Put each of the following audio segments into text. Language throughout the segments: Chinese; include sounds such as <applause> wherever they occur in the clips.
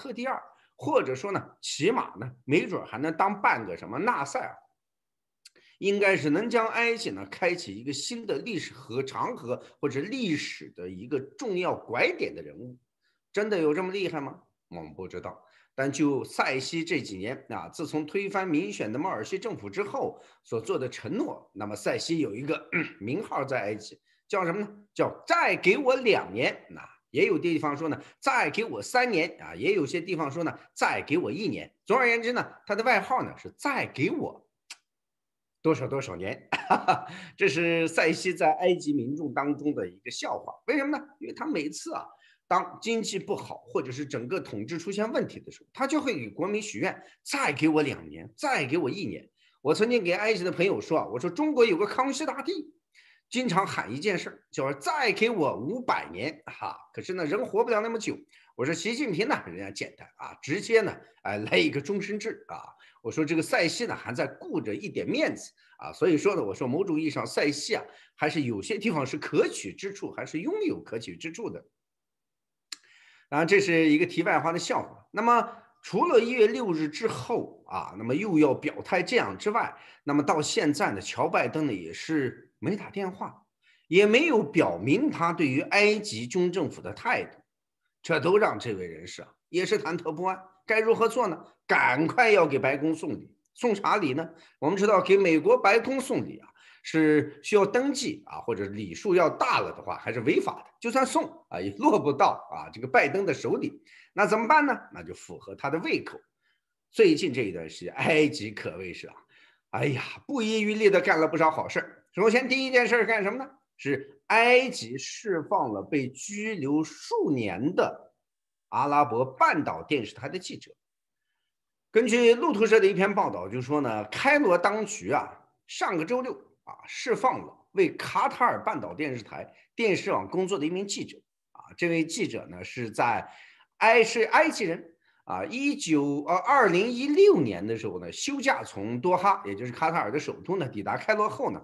特第二，或者说呢，起码呢，没准还能当半个什么纳赛尔，应该是能将埃及呢开启一个新的历史和长河或者历史的一个重要拐点的人物。真的有这么厉害吗？我们不知道。但就塞西这几年啊，自从推翻民选的莫尔西政府之后所做的承诺，那么塞西有一个 <clears throat> 名号在埃及，叫什么呢？叫再给我两年。那也有地方说呢，再给我三年啊，也有些地方说呢，再给我一年。总而言之呢，他的外号呢是再给我多少多少年。<laughs> 这是塞西在埃及民众当中的一个笑话。为什么呢？因为他每次啊。当经济不好，或者是整个统治出现问题的时候，他就会给国民许愿，再给我两年，再给我一年。我曾经给埃及的朋友说啊，我说中国有个康熙大帝，经常喊一件事，就是再给我五百年，哈。可是呢，人活不了那么久。我说习近平呢，人家简单啊，直接呢，哎，来一个终身制啊。我说这个塞西呢，还在顾着一点面子啊，所以说呢，我说某种意义上，塞西啊，还是有些地方是可取之处，还是拥有可取之处的。当然，这是一个题外话的笑话。那么，除了一月六日之后啊，那么又要表态这样之外，那么到现在呢，乔拜登呢也是没打电话，也没有表明他对于埃及军政府的态度，这都让这位人士啊也是忐忑不安。该如何做呢？赶快要给白宫送礼，送啥礼呢？我们知道，给美国白宫送礼啊。是需要登记啊，或者礼数要大了的话，还是违法的。就算送啊，也落不到啊这个拜登的手里。那怎么办呢？那就符合他的胃口。最近这一段时间，埃及可谓是啊，哎呀，不遗余力的干了不少好事。首先第一件事干什么呢？是埃及释放了被拘留数年的阿拉伯半岛电视台的记者。根据路透社的一篇报道，就说呢，开罗当局啊，上个周六。啊，释放了为卡塔尔半岛电视台电视网工作的一名记者。啊，这位记者呢是在埃是埃及人。啊，一九呃二零一六年的时候呢，休假从多哈，也就是卡塔尔的首都呢，抵达开罗后呢，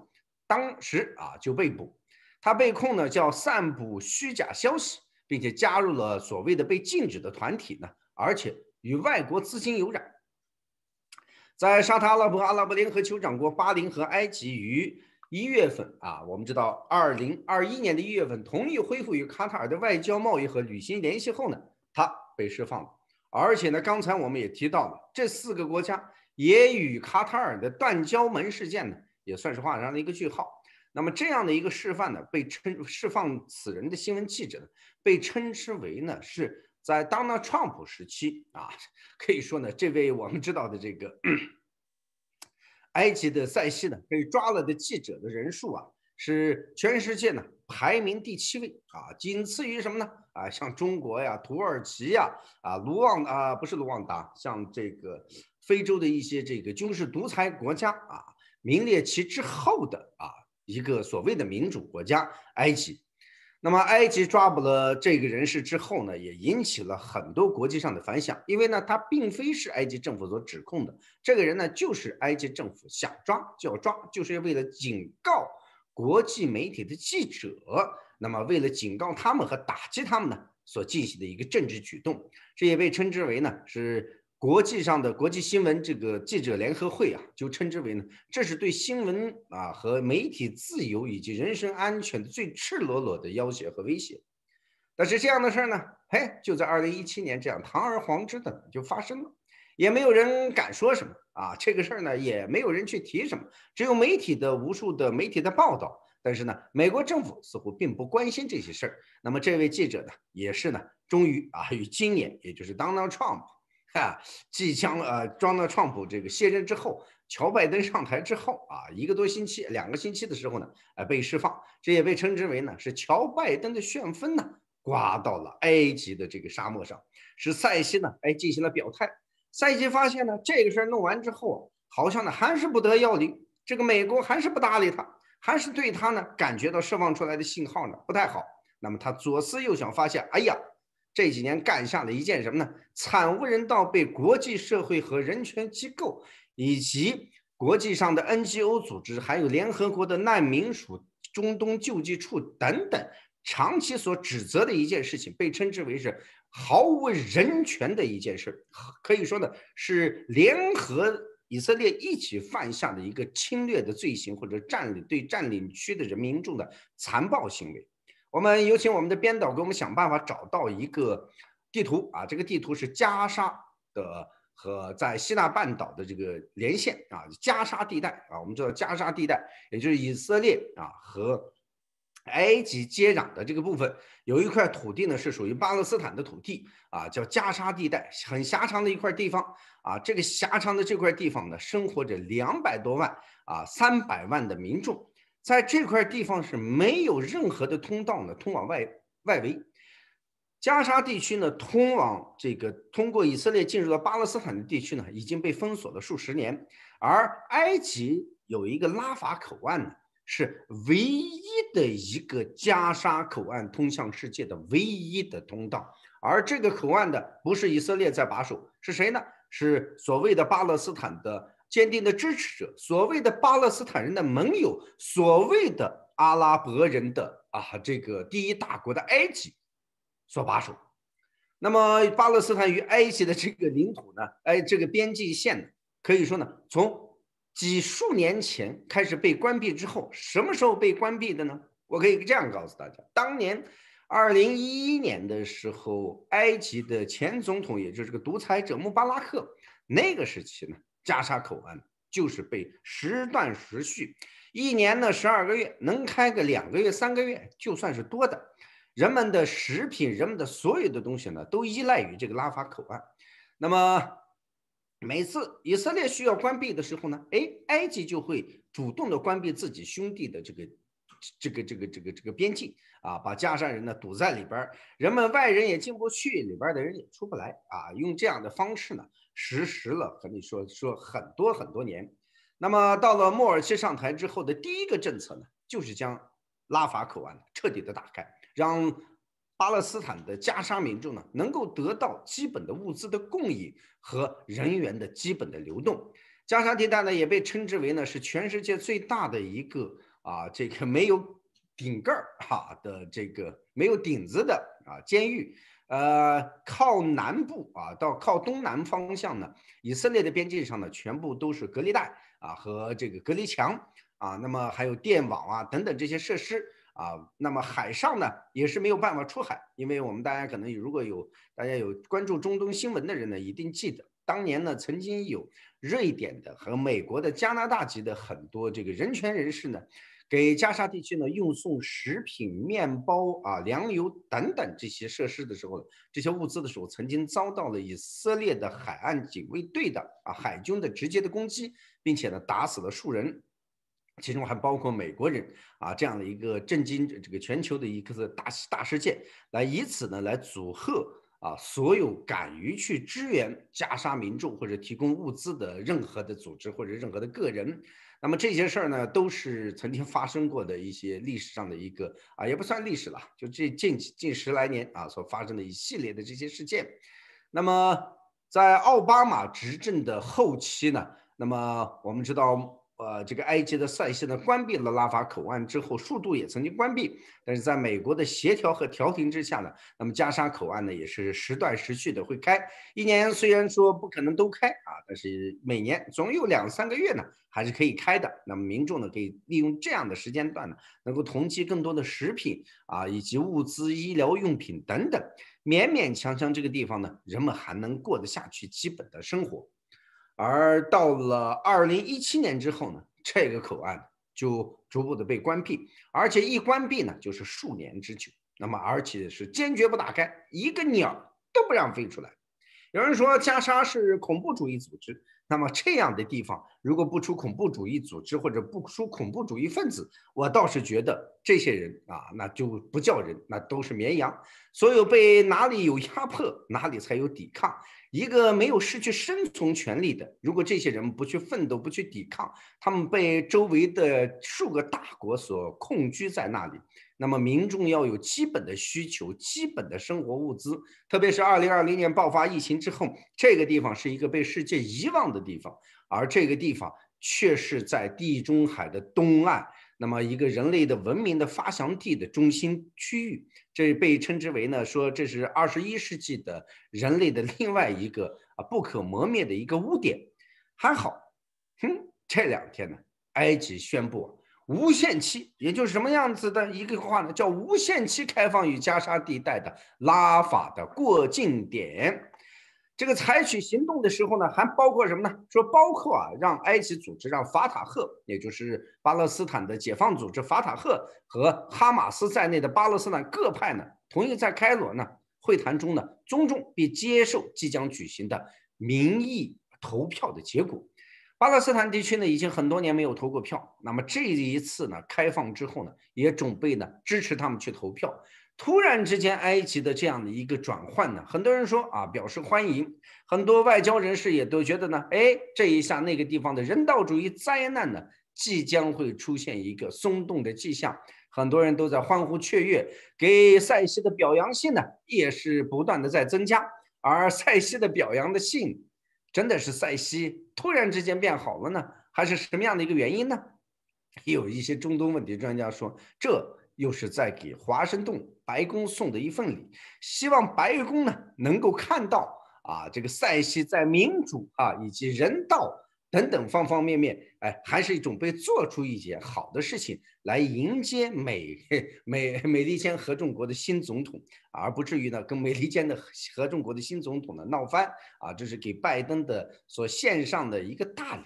当时啊就被捕。他被控呢叫散布虚假消息，并且加入了所谓的被禁止的团体呢，而且与外国资金有染。在沙特阿拉伯、阿拉伯联合酋长国巴林和埃及于一月份啊，我们知道，二零二一年的一月份同意恢复与卡塔尔的外交贸易和旅行联系后呢，他被释放了。而且呢，刚才我们也提到了，这四个国家也与卡塔尔的断交门事件呢，也算是画上了一个句号。那么这样的一个示范呢，被称释放此人的新闻记者，被称之为呢是。在 Donald Trump 时期啊，可以说呢，这位我们知道的这个埃及的塞西呢，被抓了的记者的人数啊，是全世界呢排名第七位啊，仅次于什么呢？啊，像中国呀、土耳其呀、啊卢旺啊，不是卢旺达，像这个非洲的一些这个军事独裁国家啊，名列其之后的啊一个所谓的民主国家埃及。那么，埃及抓捕了这个人士之后呢，也引起了很多国际上的反响，因为呢，他并非是埃及政府所指控的，这个人呢，就是埃及政府想抓就要抓，就是为了警告国际媒体的记者，那么为了警告他们和打击他们呢，所进行的一个政治举动，这也被称之为呢是。国际上的国际新闻这个记者联合会啊，就称之为呢，这是对新闻啊和媒体自由以及人身安全的最赤裸裸的要挟和威胁。但是这样的事儿呢，嘿，就在二零一七年这样堂而皇之的就发生了，也没有人敢说什么啊，这个事儿呢也没有人去提什么，只有媒体的无数的媒体的报道。但是呢，美国政府似乎并不关心这些事儿。那么这位记者呢，也是呢，终于啊，于今年，也就是 Donald Trump。啊，即将呃，装到创普这个卸任之后，乔拜登上台之后啊，一个多星期、两个星期的时候呢，呃，被释放，这也被称之为呢是乔拜登的旋风呢刮到了埃及的这个沙漠上，使塞西呢哎进行了表态。塞西发现呢这个事儿弄完之后，好像呢还是不得要领，这个美国还是不搭理他，还是对他呢感觉到释放出来的信号呢不太好。那么他左思右想，发现哎呀。这几年干下了一件什么呢？惨无人道，被国际社会和人权机构以及国际上的 NGO 组织，还有联合国的难民署、中东救济处等等长期所指责的一件事情，被称之为是毫无人权的一件事，可以说呢是联合以色列一起犯下的一个侵略的罪行，或者占领对占领区的人民众的残暴行为。我们有请我们的编导给我们想办法找到一个地图啊，这个地图是加沙的和在西腊半岛的这个连线啊，加沙地带啊，我们知道加沙地带也就是以色列啊和。埃及接壤的这个部分有一块土地呢，是属于巴勒斯坦的土地啊，叫加沙地带，很狭长的一块地方啊。这个狭长的这块地方呢，生活着两百多万啊，三百万的民众，在这块地方是没有任何的通道呢，通往外外围。加沙地区呢，通往这个通过以色列进入到巴勒斯坦的地区呢，已经被封锁了数十年，而埃及有一个拉法口岸呢。是唯一的一个加沙口岸通向世界的唯一的通道，而这个口岸的不是以色列在把守，是谁呢？是所谓的巴勒斯坦的坚定的支持者，所谓的巴勒斯坦人的盟友，所谓的阿拉伯人的啊这个第一大国的埃及所把守。那么巴勒斯坦与埃及的这个领土呢？哎，这个边境线呢可以说呢，从几数年前开始被关闭之后，什么时候被关闭的呢？我可以这样告诉大家：当年二零一一年的时候，埃及的前总统，也就是个独裁者穆巴拉克，那个时期呢，加沙口岸就是被时断时续，一年呢十二个月，能开个两个月、三个月就算是多的。人们的食品、人们的所有的东西呢，都依赖于这个拉法口岸。那么。每次以色列需要关闭的时候呢，哎，埃及就会主动的关闭自己兄弟的这个、这个、这个、这个、这个边境啊，把加沙人呢堵在里边，人们外人也进不去，里边的人也出不来啊，用这样的方式呢实施了和你说说很多很多年。那么到了莫尔奇上台之后的第一个政策呢，就是将拉法口岸彻底的打开，让。巴勒斯坦的加沙民众呢，能够得到基本的物资的供应和人员的基本的流动。加沙地带呢，也被称之为呢是全世界最大的一个啊，这个没有顶盖儿哈的这个没有顶子的啊监狱。呃，靠南部啊到靠东南方向呢，以色列的边境上呢，全部都是隔离带啊和这个隔离墙啊，那么还有电网啊等等这些设施。啊，那么海上呢也是没有办法出海，因为我们大家可能如果有大家有关注中东新闻的人呢，一定记得当年呢曾经有瑞典的和美国的、加拿大籍的很多这个人权人士呢，给加沙地区呢运送食品、面包啊、粮油等等这些设施的时候，这些物资的时候，曾经遭到了以色列的海岸警卫队的啊海军的直接的攻击，并且呢打死了数人。其中还包括美国人啊，这样的一个震惊这个全球的一个大大事件，来以此呢来阻吓啊所有敢于去支援加沙民众或者提供物资的任何的组织或者任何的个人。那么这些事儿呢，都是曾经发生过的一些历史上的一个啊，也不算历史了，就这近近十来年啊所发生的一系列的这些事件。那么在奥巴马执政的后期呢，那么我们知道。呃，这个埃及的塞西呢关闭了拉法口岸之后，速度也曾经关闭，但是在美国的协调和调停之下呢，那么加沙口岸呢也是时断时续的会开，一年虽然说不可能都开啊，但是每年总有两三个月呢还是可以开的。那么民众呢可以利用这样的时间段呢，能够囤积更多的食品啊，以及物资、医疗用品等等，勉勉强强这个地方呢，人们还能过得下去基本的生活。而到了二零一七年之后呢，这个口岸就逐步的被关闭，而且一关闭呢就是数年之久。那么而且是坚决不打开，一个鸟都不让飞出来。有人说加沙是恐怖主义组织。那么这样的地方，如果不出恐怖主义组织或者不出恐怖主义分子，我倒是觉得这些人啊，那就不叫人，那都是绵羊。所有被哪里有压迫，哪里才有抵抗。一个没有失去生存权利的，如果这些人不去奋斗、不去抵抗，他们被周围的数个大国所控居在那里。那么民众要有基本的需求、基本的生活物资，特别是二零二零年爆发疫情之后，这个地方是一个被世界遗忘的地方，而这个地方却是在地中海的东岸，那么一个人类的文明的发祥地的中心区域，这被称之为呢，说这是二十一世纪的人类的另外一个啊不可磨灭的一个污点。还好，哼，这两天呢，埃及宣布无限期，也就是什么样子的一个话呢？叫无限期开放与加沙地带的拉法的过境点。这个采取行动的时候呢，还包括什么呢？说包括啊，让埃及组织让法塔赫，也就是巴勒斯坦的解放组织法塔赫和哈马斯在内的巴勒斯坦各派呢，同意在开罗呢会谈中呢，尊重并接受即将举行的民意投票的结果。巴勒斯坦地区呢，已经很多年没有投过票，那么这一次呢，开放之后呢，也准备呢支持他们去投票。突然之间，埃及的这样的一个转换呢，很多人说啊，表示欢迎。很多外交人士也都觉得呢，哎，这一下那个地方的人道主义灾难呢，即将会出现一个松动的迹象。很多人都在欢呼雀跃，给塞西的表扬信呢，也是不断的在增加。而塞西的表扬的信，真的是塞西突然之间变好了呢，还是什么样的一个原因呢？有一些中东问题专家说，这。又是在给华盛顿白宫送的一份礼，希望白宫呢能够看到啊，这个塞西在民主啊以及人道等等方方面面，哎，还是准备做出一些好的事情来迎接美 <laughs> 美美利坚合众国的新总统，而不至于呢跟美利坚的合众国的新总统呢闹翻啊，这是给拜登的所献上的一个大礼。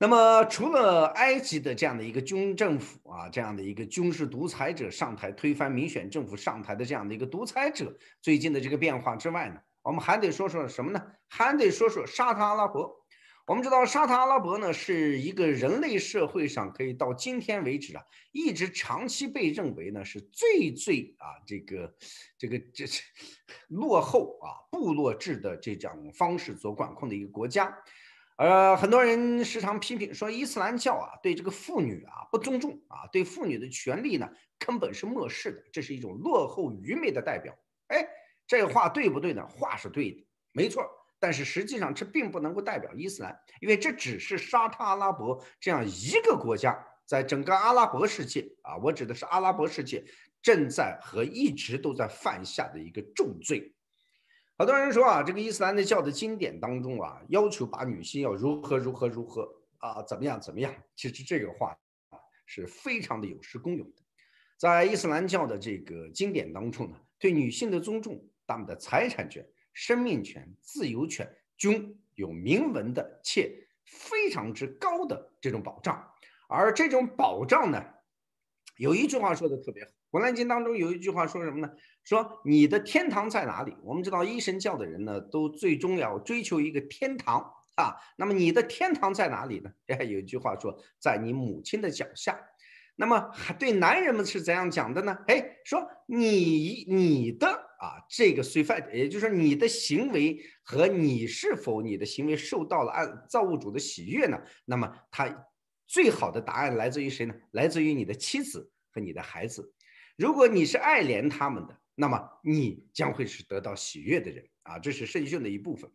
那么，除了埃及的这样的一个军政府啊，这样的一个军事独裁者上台推翻民选政府上台的这样的一个独裁者最近的这个变化之外呢，我们还得说说什么呢？还得说说沙特阿拉伯。我们知道，沙特阿拉伯呢是一个人类社会上可以到今天为止啊，一直长期被认为呢是最最啊这个这个这落后啊部落制的这种方式所管控的一个国家。呃，很多人时常批评说，伊斯兰教啊，对这个妇女啊不尊重啊，对妇女的权利呢根本是漠视的，这是一种落后愚昧的代表。哎，这话对不对呢？话是对的，没错。但是实际上这并不能够代表伊斯兰，因为这只是沙特阿拉伯这样一个国家，在整个阿拉伯世界啊，我指的是阿拉伯世界正在和一直都在犯下的一个重罪。好多人说啊，这个伊斯兰的教的经典当中啊，要求把女性要如何如何如何啊，怎么样怎么样。其实这个话啊是非常的有失公允的。在伊斯兰教的这个经典当中呢，对女性的尊重，他们的财产权、生命权、自由权均有明文的且非常之高的这种保障。而这种保障呢，有一句话说的特别好。《古兰经》当中有一句话说什么呢？说你的天堂在哪里？我们知道一神教的人呢，都最终要追求一个天堂啊。那么你的天堂在哪里呢？<laughs> 哎，有一句话说，在你母亲的脚下。那么还对男人们是怎样讲的呢？哎，说你你的啊这个随犯，也就是说你的行为和你是否你的行为受到了按造物主的喜悦呢？那么他最好的答案来自于谁呢？来自于你的妻子和你的孩子。如果你是爱怜他们的，那么你将会是得到喜悦的人啊，这是圣训的一部分。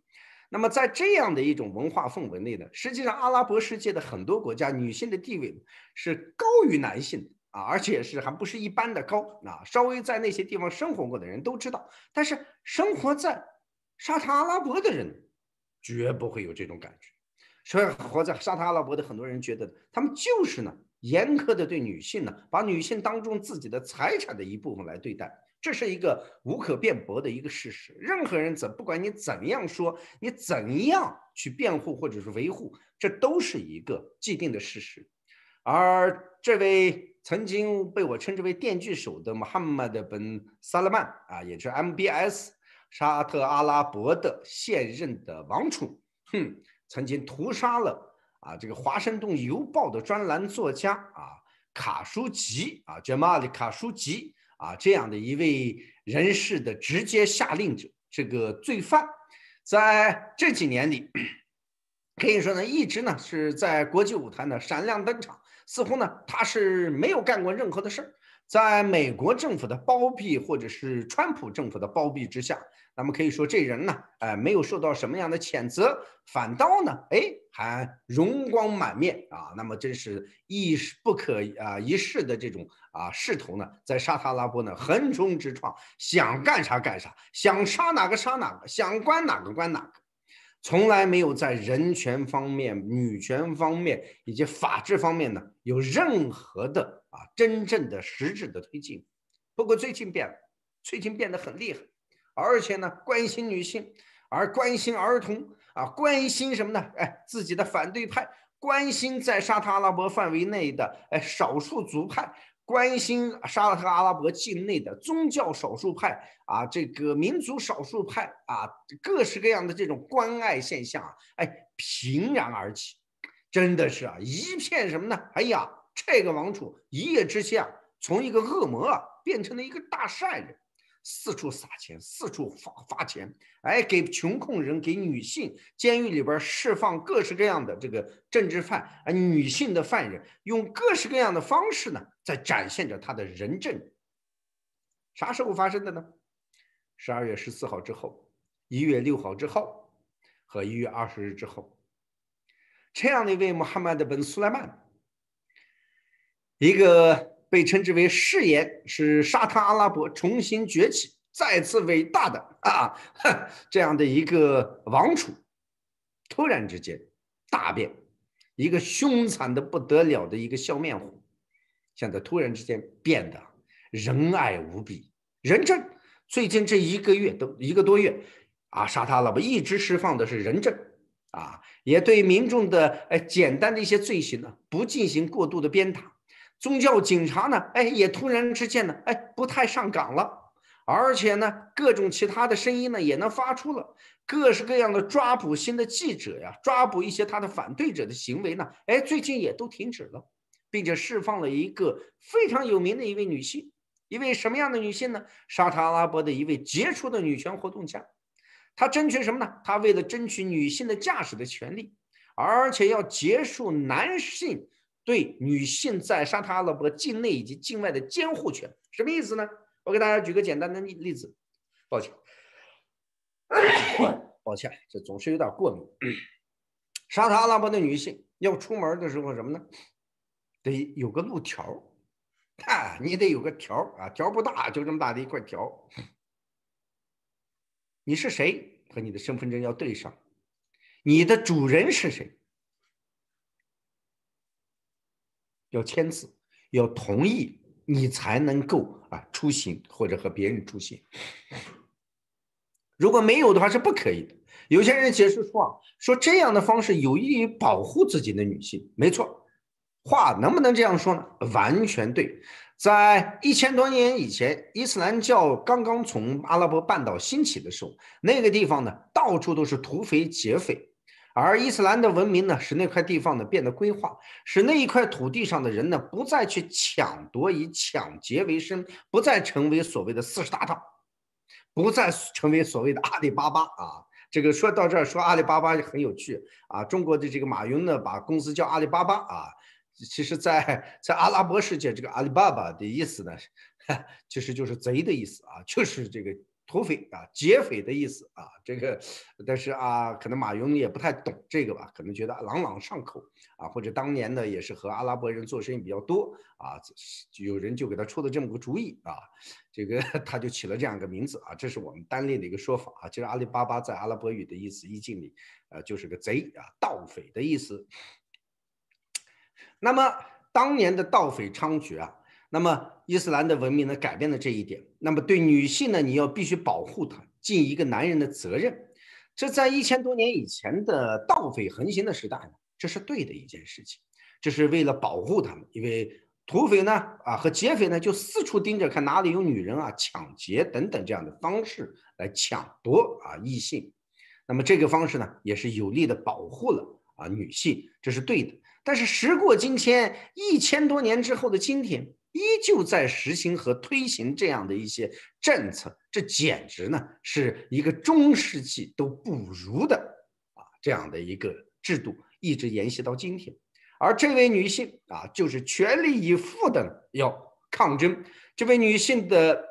那么在这样的一种文化氛围内呢，实际上阿拉伯世界的很多国家女性的地位是高于男性的啊，而且是还不是一般的高啊。稍微在那些地方生活过的人都知道，但是生活在沙特阿拉伯的人绝不会有这种感觉。所以活在沙特阿拉伯的很多人觉得，他们就是呢。严苛的对女性呢，把女性当中自己的财产的一部分来对待，这是一个无可辩驳的一个事实。任何人怎不管你怎样说，你怎样去辩护或者是维护，这都是一个既定的事实。而这位曾经被我称之为电锯手的穆罕默德本萨勒曼啊，也就是 MBS 沙特阿拉伯的现任的王储，哼，曾经屠杀了。啊，这个《华盛顿邮报》的专栏作家啊，卡舒吉啊，杰马里卡舒吉啊，这样的一位人士的直接下令者，这个罪犯，在这几年里，可以说呢，一直呢是在国际舞台呢闪亮登场，似乎呢他是没有干过任何的事儿。在美国政府的包庇，或者是川普政府的包庇之下，那么可以说这人呢，哎，没有受到什么样的谴责，反倒呢，哎，还容光满面啊。那么真是一世不可啊一世的这种啊势头呢，在沙特阿拉伯呢横冲直撞，想干啥干啥，想杀哪个杀哪个，想关哪个关哪个，从来没有在人权方面、女权方面以及法治方面呢有任何的。啊，真正的实质的推进，不过最近变了，最近变得很厉害，而且呢，关心女性，而关心儿童啊，关心什么呢？哎，自己的反对派，关心在沙特阿拉伯范围内的哎少数族派，关心沙特阿拉伯境内的宗教少数派啊，这个民族少数派啊，各式各样的这种关爱现象啊，哎，平然而起，真的是啊，一片什么呢？哎呀！这个王储一夜之间从一个恶魔啊变成了一个大善人，四处撒钱，四处发发钱，哎，给穷困人，给女性，监狱里边释放各式各样的这个政治犯啊，女性的犯人，用各式各样的方式呢，在展现着他的仁政。啥时候发生的呢？十二月十四号之后，一月六号之后，和一月二十日之后，这样的一位穆罕默德本苏莱曼。一个被称之为誓言是沙特阿拉伯重新崛起、再次伟大的啊这样的一个王储，突然之间大变，一个凶残的不得了的一个笑面虎，现在突然之间变得仁爱无比、仁政。最近这一个月都一个多月啊，沙特阿拉伯一直释放的是仁政啊，也对民众的哎简单的一些罪行呢不进行过度的鞭挞。宗教警察呢？哎，也突然之间呢，哎，不太上岗了，而且呢，各种其他的声音呢，也能发出了各式各样的抓捕新的记者呀，抓捕一些他的反对者的行为呢，哎，最近也都停止了，并且释放了一个非常有名的一位女性，一位什么样的女性呢？沙特阿拉伯的一位杰出的女权活动家，她争取什么呢？她为了争取女性的驾驶的权利，而且要结束男性。对女性在沙特阿拉伯境内以及境外的监护权，什么意思呢？我给大家举个简单的例例子。抱歉，抱歉，这总是有点过敏。沙特阿拉伯的女性要出门的时候，什么呢？得有个路条啊，你得有个条啊，条不大，就这么大的一块条。你是谁？和你的身份证要对上。你的主人是谁？要签字，要同意，你才能够啊出行或者和别人出行。如果没有的话是不可以的。有些人解释说啊，说这样的方式有益于保护自己的女性。没错，话能不能这样说呢？完全对。在一千多年以前，伊斯兰教刚刚从阿拉伯半岛兴起的时候，那个地方呢，到处都是土匪劫匪。而伊斯兰的文明呢，使那块地方呢变得规划，使那一块土地上的人呢不再去抢夺，以抢劫为生，不再成为所谓的四十大盗，不再成为所谓的阿里巴巴啊。这个说到这儿，说阿里巴巴很有趣啊。中国的这个马云呢，把公司叫阿里巴巴啊，其实，在在阿拉伯世界，这个阿里巴巴的意思呢，<laughs> 其实就是贼的意思啊，就是这个。土匪啊，劫匪的意思啊，这个，但是啊，可能马云也不太懂这个吧，可能觉得朗朗上口啊，或者当年呢也是和阿拉伯人做生意比较多啊，有人就给他出了这么个主意啊，这个 <laughs> 他就起了这样一个名字啊，这是我们单列的一个说法啊，其实阿里巴巴在阿拉伯语的意思意境里，呃，就是个贼啊，盗匪的意思。那么当年的盗匪猖獗啊。那么伊斯兰的文明呢，改变了这一点。那么对女性呢，你要必须保护她，尽一个男人的责任。这在一千多年以前的盗匪横行的时代呢，这是对的一件事情。这是为了保护他们，因为土匪呢，啊和劫匪呢，就四处盯着看哪里有女人啊，抢劫等等这样的方式来抢夺啊异性。那么这个方式呢，也是有力的保护了啊女性，这是对的。但是时过境迁，一千多年之后的今天。依旧在实行和推行这样的一些政策，这简直呢是一个中世纪都不如的啊这样的一个制度，一直延续到今天。而这位女性啊，就是全力以赴的要抗争。这位女性的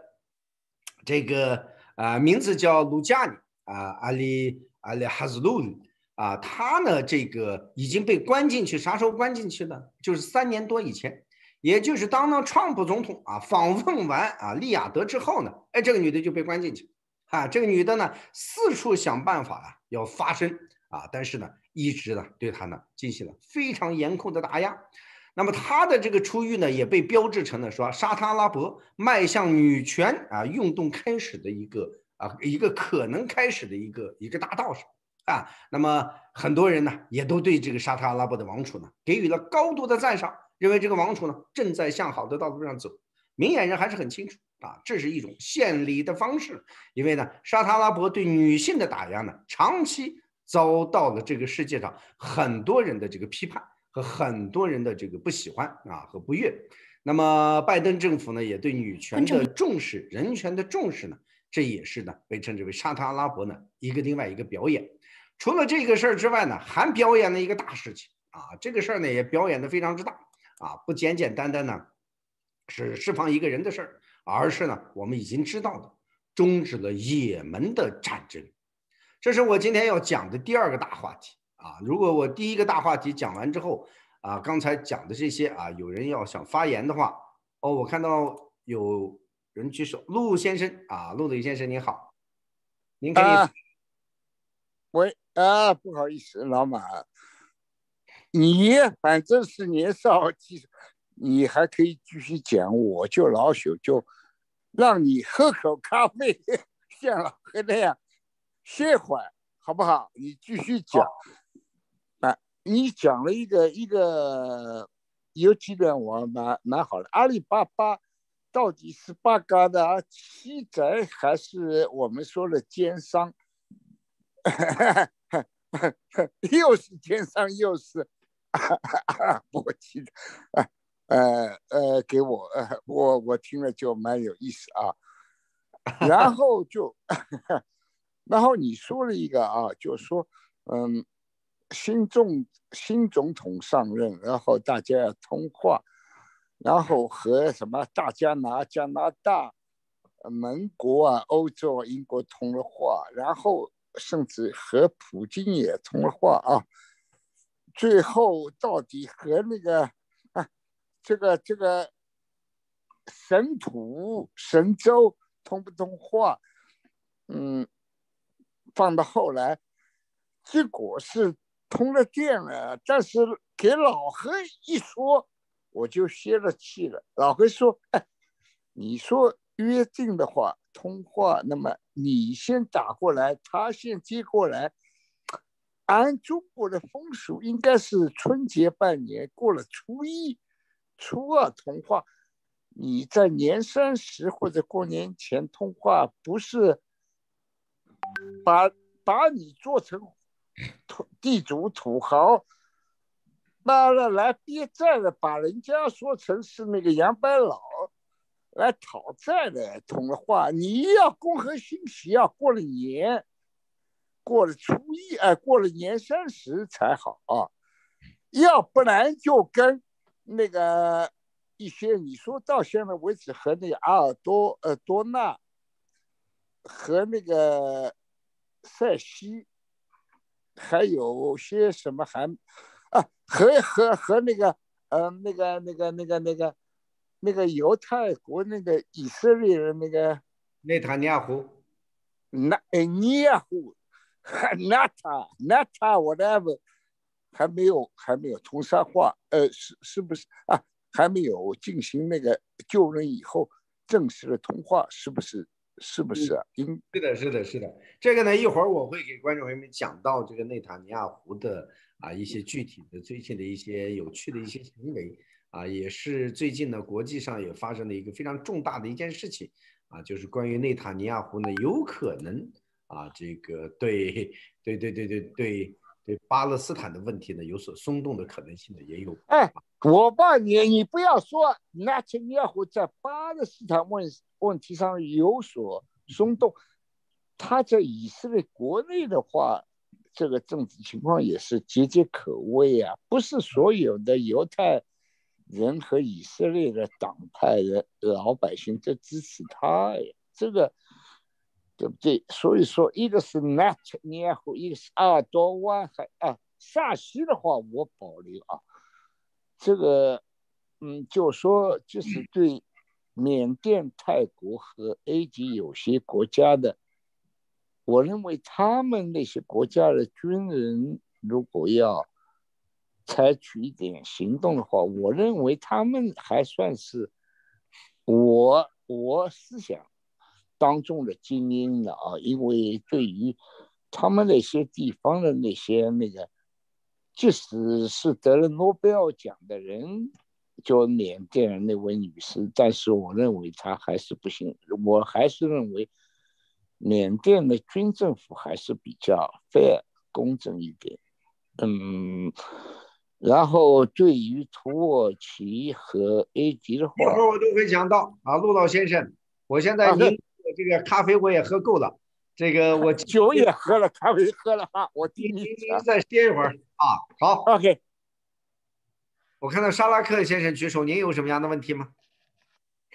这个啊名字叫卢加尼啊，阿里阿里哈兹鲁啊，她呢这个已经被关进去，啥时候关进去的？就是三年多以前，也就是当当川普总统啊访问完啊利雅得之后呢，哎，这个女的就被关进去啊。这个女的呢四处想办法啊要发声啊，但是呢一直呢对她呢进行了非常严酷的打压。那么她的这个出狱呢也被标志成了说沙特阿拉伯迈向女权啊运动开始的一个啊一个可能开始的一个一个大道上。啊，那么很多人呢，也都对这个沙特阿拉伯的王储呢，给予了高度的赞赏，认为这个王储呢，正在向好的道路上走。明眼人还是很清楚啊，这是一种献礼的方式。因为呢，沙特阿拉伯对女性的打压呢，长期遭到了这个世界上很多人的这个批判和很多人的这个不喜欢啊和不悦。那么拜登政府呢，也对女权的重视、人权的重视呢，这也是呢，被称之为沙特阿拉伯呢一个另外一个表演。除了这个事儿之外呢，还表演了一个大事情啊！这个事儿呢也表演的非常之大啊，不简简单单呢是释放一个人的事儿，而是呢我们已经知道的终止了也门的战争。这是我今天要讲的第二个大话题啊！如果我第一个大话题讲完之后啊，刚才讲的这些啊，有人要想发言的话，哦，我看到有人举手，陆先生啊，陆磊先生您好，您可以，喂。啊，不好意思，老马，你反正是年少气，你还可以继续讲，我就老朽，就让你喝口咖啡，<laughs> 像老何那样歇会儿，好不好？你继续讲。啊，你讲了一个一个有几点我蛮蛮好的。阿里巴巴到底是八嘎的七宅，还是我们说的奸商？<laughs> 又是奸商，又是 <laughs> 我记得，呃呃，给我呃，我我听了就蛮有意思啊。<laughs> 然后就，<laughs> 然后你说了一个啊，就说，嗯，新总新总统上任，然后大家要通话，然后和什么大加拿加拿大、盟国啊、欧洲、英国通了话，然后。甚至和普京也通了话啊，最后到底和那个啊，这个这个神土神州通不通话？嗯，放到后来，结果是通了电了，但是给老何一说，我就泄了气了。老何说：“哎，你说约定的话。”通话，那么你先打过来，他先接过来。按中国的风俗，应该是春节半年过了初一、初二通话。你在年三十或者过年前通话，不是把把你做成土地主土豪，那了来憋债的，把人家说成是那个杨白劳。来讨债的通了话，你要恭贺新喜啊！过了年，过了初一，哎，过了年三十才好啊，要不然就跟那个一些你说到现在为止和那个阿尔多呃多纳和那个塞西，还有些什么还啊和和和那个呃那个那个那个那个。那个犹太国那个以色列人那个内塔尼亚胡，那哎尼亚胡，那他那他 whatever 还没有还没有通上话，呃是是不是啊？还没有进行那个救人以后正式的通话，是不是？是不是啊？应是的，是的，是的。这个呢，一会儿我会给观众朋友们讲到这个内塔尼亚胡的啊一些具体的最近的一些有趣的一些行为。啊，也是最近呢，国际上也发生了一个非常重大的一件事情，啊，就是关于内塔尼亚胡呢，有可能啊，这个对对对对对对对巴勒斯坦的问题呢有所松动的可能性呢也有。哎，我爸你你不要说内塔尼亚胡在巴勒斯坦问问题上有所松动，他在以色列国内的话，这个政治情况也是岌岌可危啊，不是所有的犹太。人和以色列的党派的老百姓在支持他呀，这个对不对？所以说，一个是纳特尼亚胡，一个是阿尔多万，海啊，萨西的话我保留啊。这个，嗯，就说就是对缅甸、泰国和埃及有些国家的，我认为他们那些国家的军人如果要。采取一点行动的话，我认为他们还算是我我思想当中的精英了啊，因为对于他们那些地方的那些那个，即使是得了诺贝尔奖的人，就缅甸那位女士，但是我认为她还是不行，我还是认为缅甸的军政府还是比较 fair 公正一点，嗯。然后对于土耳其和埃及的话，一会儿我都会讲到啊，陆老先生，我现在您的这个咖啡我也喝够了，这个我酒也喝了，咖啡喝了哈，我您您再歇一会儿啊，好，OK。我看到沙拉克先生举手，您有什么样的问题吗？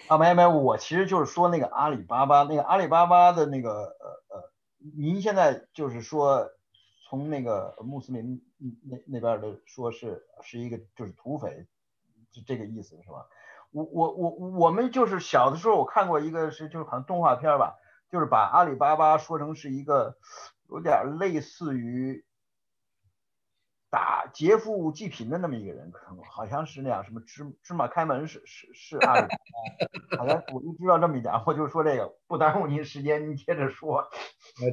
啊，没有没有，我其实就是说那个阿里巴巴，那个阿里巴巴的那个呃呃，您现在就是说。从那个穆斯林那那边的说是是一个就是土匪，是这个意思是吧？我我我我们就是小的时候我看过一个是就是好像动画片吧，就是把阿里巴巴说成是一个有点类似于。打劫富济贫的那么一个人，可能好像是那样，什么芝芝麻开门是是是阿里巴巴，好像我就知道这么一点，我就说这个，不耽误您时间，您接着说。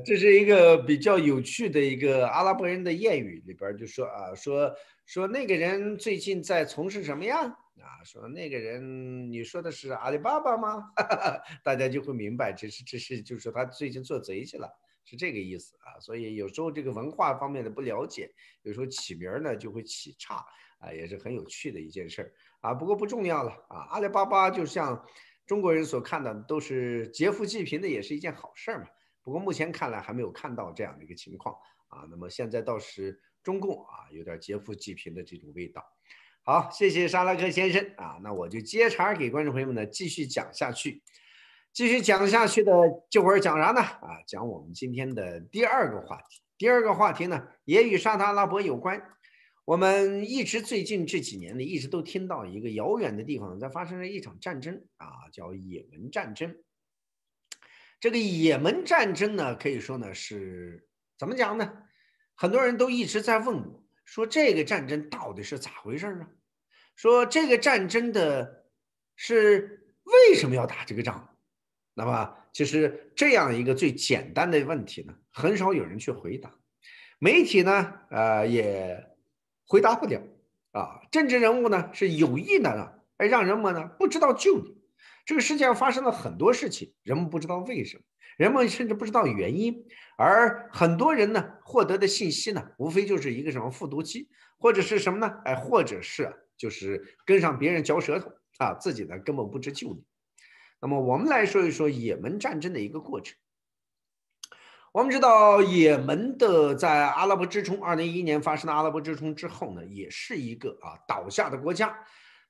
这是一个比较有趣的一个阿拉伯人的谚语，里边就说啊，说说那个人最近在从事什么呀？啊，说那个人，你说的是阿里巴巴吗？<laughs> 大家就会明白，这是这是就是说他最近做贼去了。是这个意思啊，所以有时候这个文化方面的不了解，有时候起名呢就会起差啊，也是很有趣的一件事儿啊。不过不重要了啊，阿里巴巴就像中国人所看到的，都是劫富济贫的，也是一件好事儿嘛。不过目前看来还没有看到这样的一个情况啊。那么现在倒是中共啊有点劫富济贫的这种味道。好，谢谢沙拉克先生啊，那我就接茬给观众朋友们呢继续讲下去。继续讲下去的这会儿讲啥呢？啊，讲我们今天的第二个话题。第二个话题呢，也与沙特阿拉伯有关。我们一直最近这几年呢，一直都听到一个遥远的地方在发生着一场战争啊，叫也门战争。这个也门战争呢，可以说呢是怎么讲呢？很多人都一直在问我说，这个战争到底是咋回事啊？说这个战争的是为什么要打这个仗？那么，其实这样一个最简单的问题呢，很少有人去回答，媒体呢，呃，也回答不了啊。政治人物呢，是有意的呢，哎让人们呢不知道就你。这个世界上发生了很多事情，人们不知道为什么，人们甚至不知道原因，而很多人呢获得的信息呢，无非就是一个什么复读机，或者是什么呢？哎，或者是就是跟上别人嚼舌头啊，自己呢根本不知就里。那么我们来说一说也门战争的一个过程。我们知道，也门的在阿拉伯之春，二零一一年发生的阿拉伯之春之后呢，也是一个啊倒下的国家。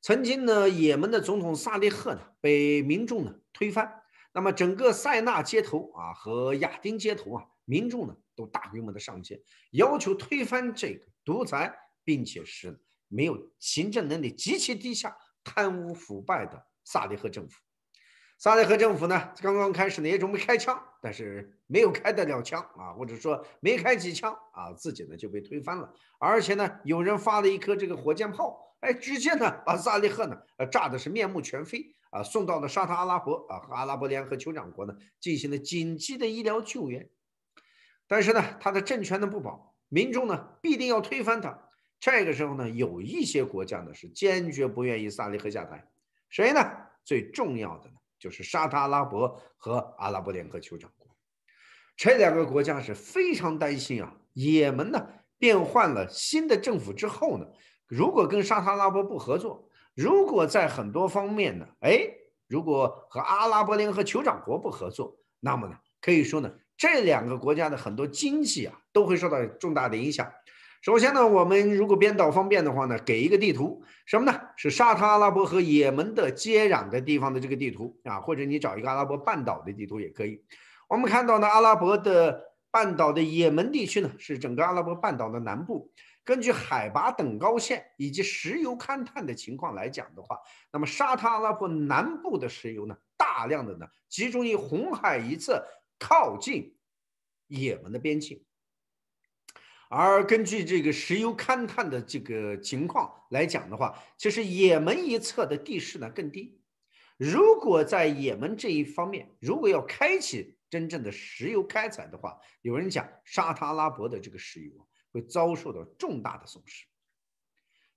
曾经呢，也门的总统萨利赫呢被民众呢推翻。那么整个塞纳街头啊和亚丁街头啊，民众呢都大规模的上街，要求推翻这个独裁，并且是没有行政能力极其低下、贪污腐败的萨利赫政府。萨利赫政府呢，刚刚开始呢也准备开枪，但是没有开得了枪啊，或者说没开几枪啊，自己呢就被推翻了。而且呢，有人发了一颗这个火箭炮，哎，直接呢把萨利赫呢呃炸的是面目全非啊，送到了沙特阿拉伯啊和阿拉伯联合酋长国呢进行了紧急的医疗救援。但是呢，他的政权呢不保，民众呢必定要推翻他。这个时候呢，有一些国家呢是坚决不愿意萨利赫下台，谁呢？最重要的呢？就是沙特阿拉伯和阿拉伯联合酋长国，这两个国家是非常担心啊。也门呢变换了新的政府之后呢，如果跟沙特阿拉伯不合作，如果在很多方面呢，哎，如果和阿拉伯联合酋长国不合作，那么呢，可以说呢，这两个国家的很多经济啊都会受到重大的影响。首先呢，我们如果编导方便的话呢，给一个地图，什么呢？是沙特阿拉伯和也门的接壤的地方的这个地图啊，或者你找一个阿拉伯半岛的地图也可以。我们看到呢，阿拉伯的半岛的也门地区呢，是整个阿拉伯半岛的南部。根据海拔等高线以及石油勘探的情况来讲的话，那么沙特阿拉伯南部的石油呢，大量的呢集中于红海一侧，靠近也门的边境。而根据这个石油勘探的这个情况来讲的话，其实也门一侧的地势呢更低。如果在也门这一方面，如果要开启真正的石油开采的话，有人讲沙特阿拉伯的这个石油会遭受到重大的损失，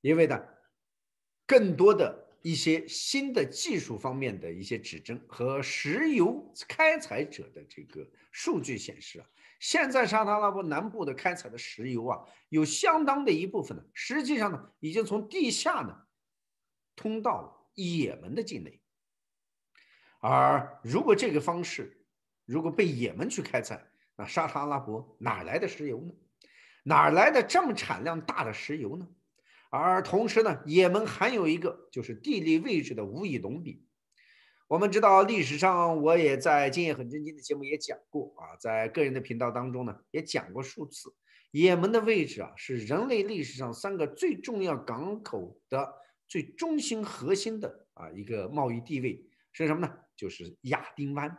因为呢，更多的一些新的技术方面的一些指针和石油开采者的这个数据显示啊。现在沙特阿拉伯南部的开采的石油啊，有相当的一部分呢，实际上呢，已经从地下呢通到了也门的境内。而如果这个方式如果被也门去开采，那沙特阿拉伯哪来的石油呢？哪来的这么产量大的石油呢？而同时呢，也门还有一个就是地理位置的无以伦比。我们知道历史上，我也在《今夜很震惊》的节目也讲过啊，在个人的频道当中呢，也讲过数次。也门的位置啊，是人类历史上三个最重要港口的最中心核心的啊一个贸易地位是什么呢？就是亚丁湾。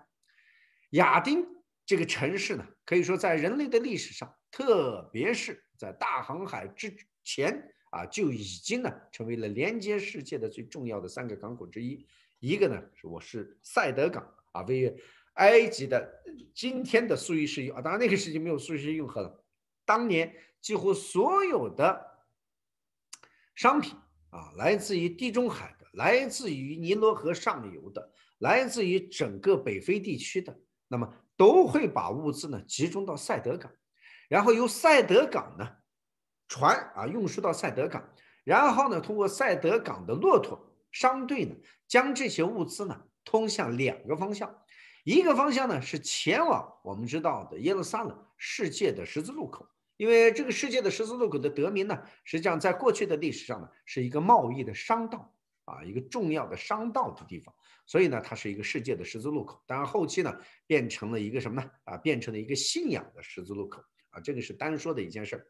亚丁这个城市呢，可以说在人类的历史上，特别是在大航海之前啊，就已经呢成为了连接世界的最重要的三个港口之一。一个呢是我是塞德港啊，位于埃及的今天的苏伊士运啊，当然那个时期没有苏伊士运河了。当年几乎所有的商品啊，来自于地中海的，来自于尼罗河上游的，来自于整个北非地区的，那么都会把物资呢集中到塞德港，然后由塞德港呢船啊运输到塞德港，然后呢通过塞德港的骆驼。商队呢，将这些物资呢通向两个方向，一个方向呢是前往我们知道的耶路撒冷世界的十字路口，因为这个世界的十字路口的得名呢，实际上在过去的历史上呢是一个贸易的商道啊，一个重要的商道的地方，所以呢它是一个世界的十字路口。当然后期呢变成了一个什么呢？啊，变成了一个信仰的十字路口啊，这个是单说的一件事儿。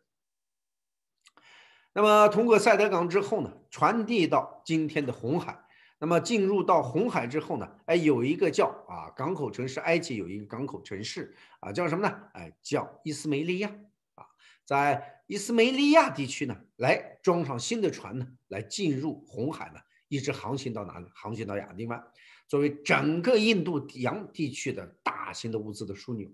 那么通过塞德港之后呢，传递到今天的红海。那么进入到红海之后呢，哎，有一个叫啊港口城市，埃及有一个港口城市啊，叫什么呢？哎，叫伊斯梅利亚啊，在伊斯梅利亚地区呢，来装上新的船呢，来进入红海呢，一直航行到哪里？航行到亚丁湾，作为整个印度洋地区的大型的物资的枢纽。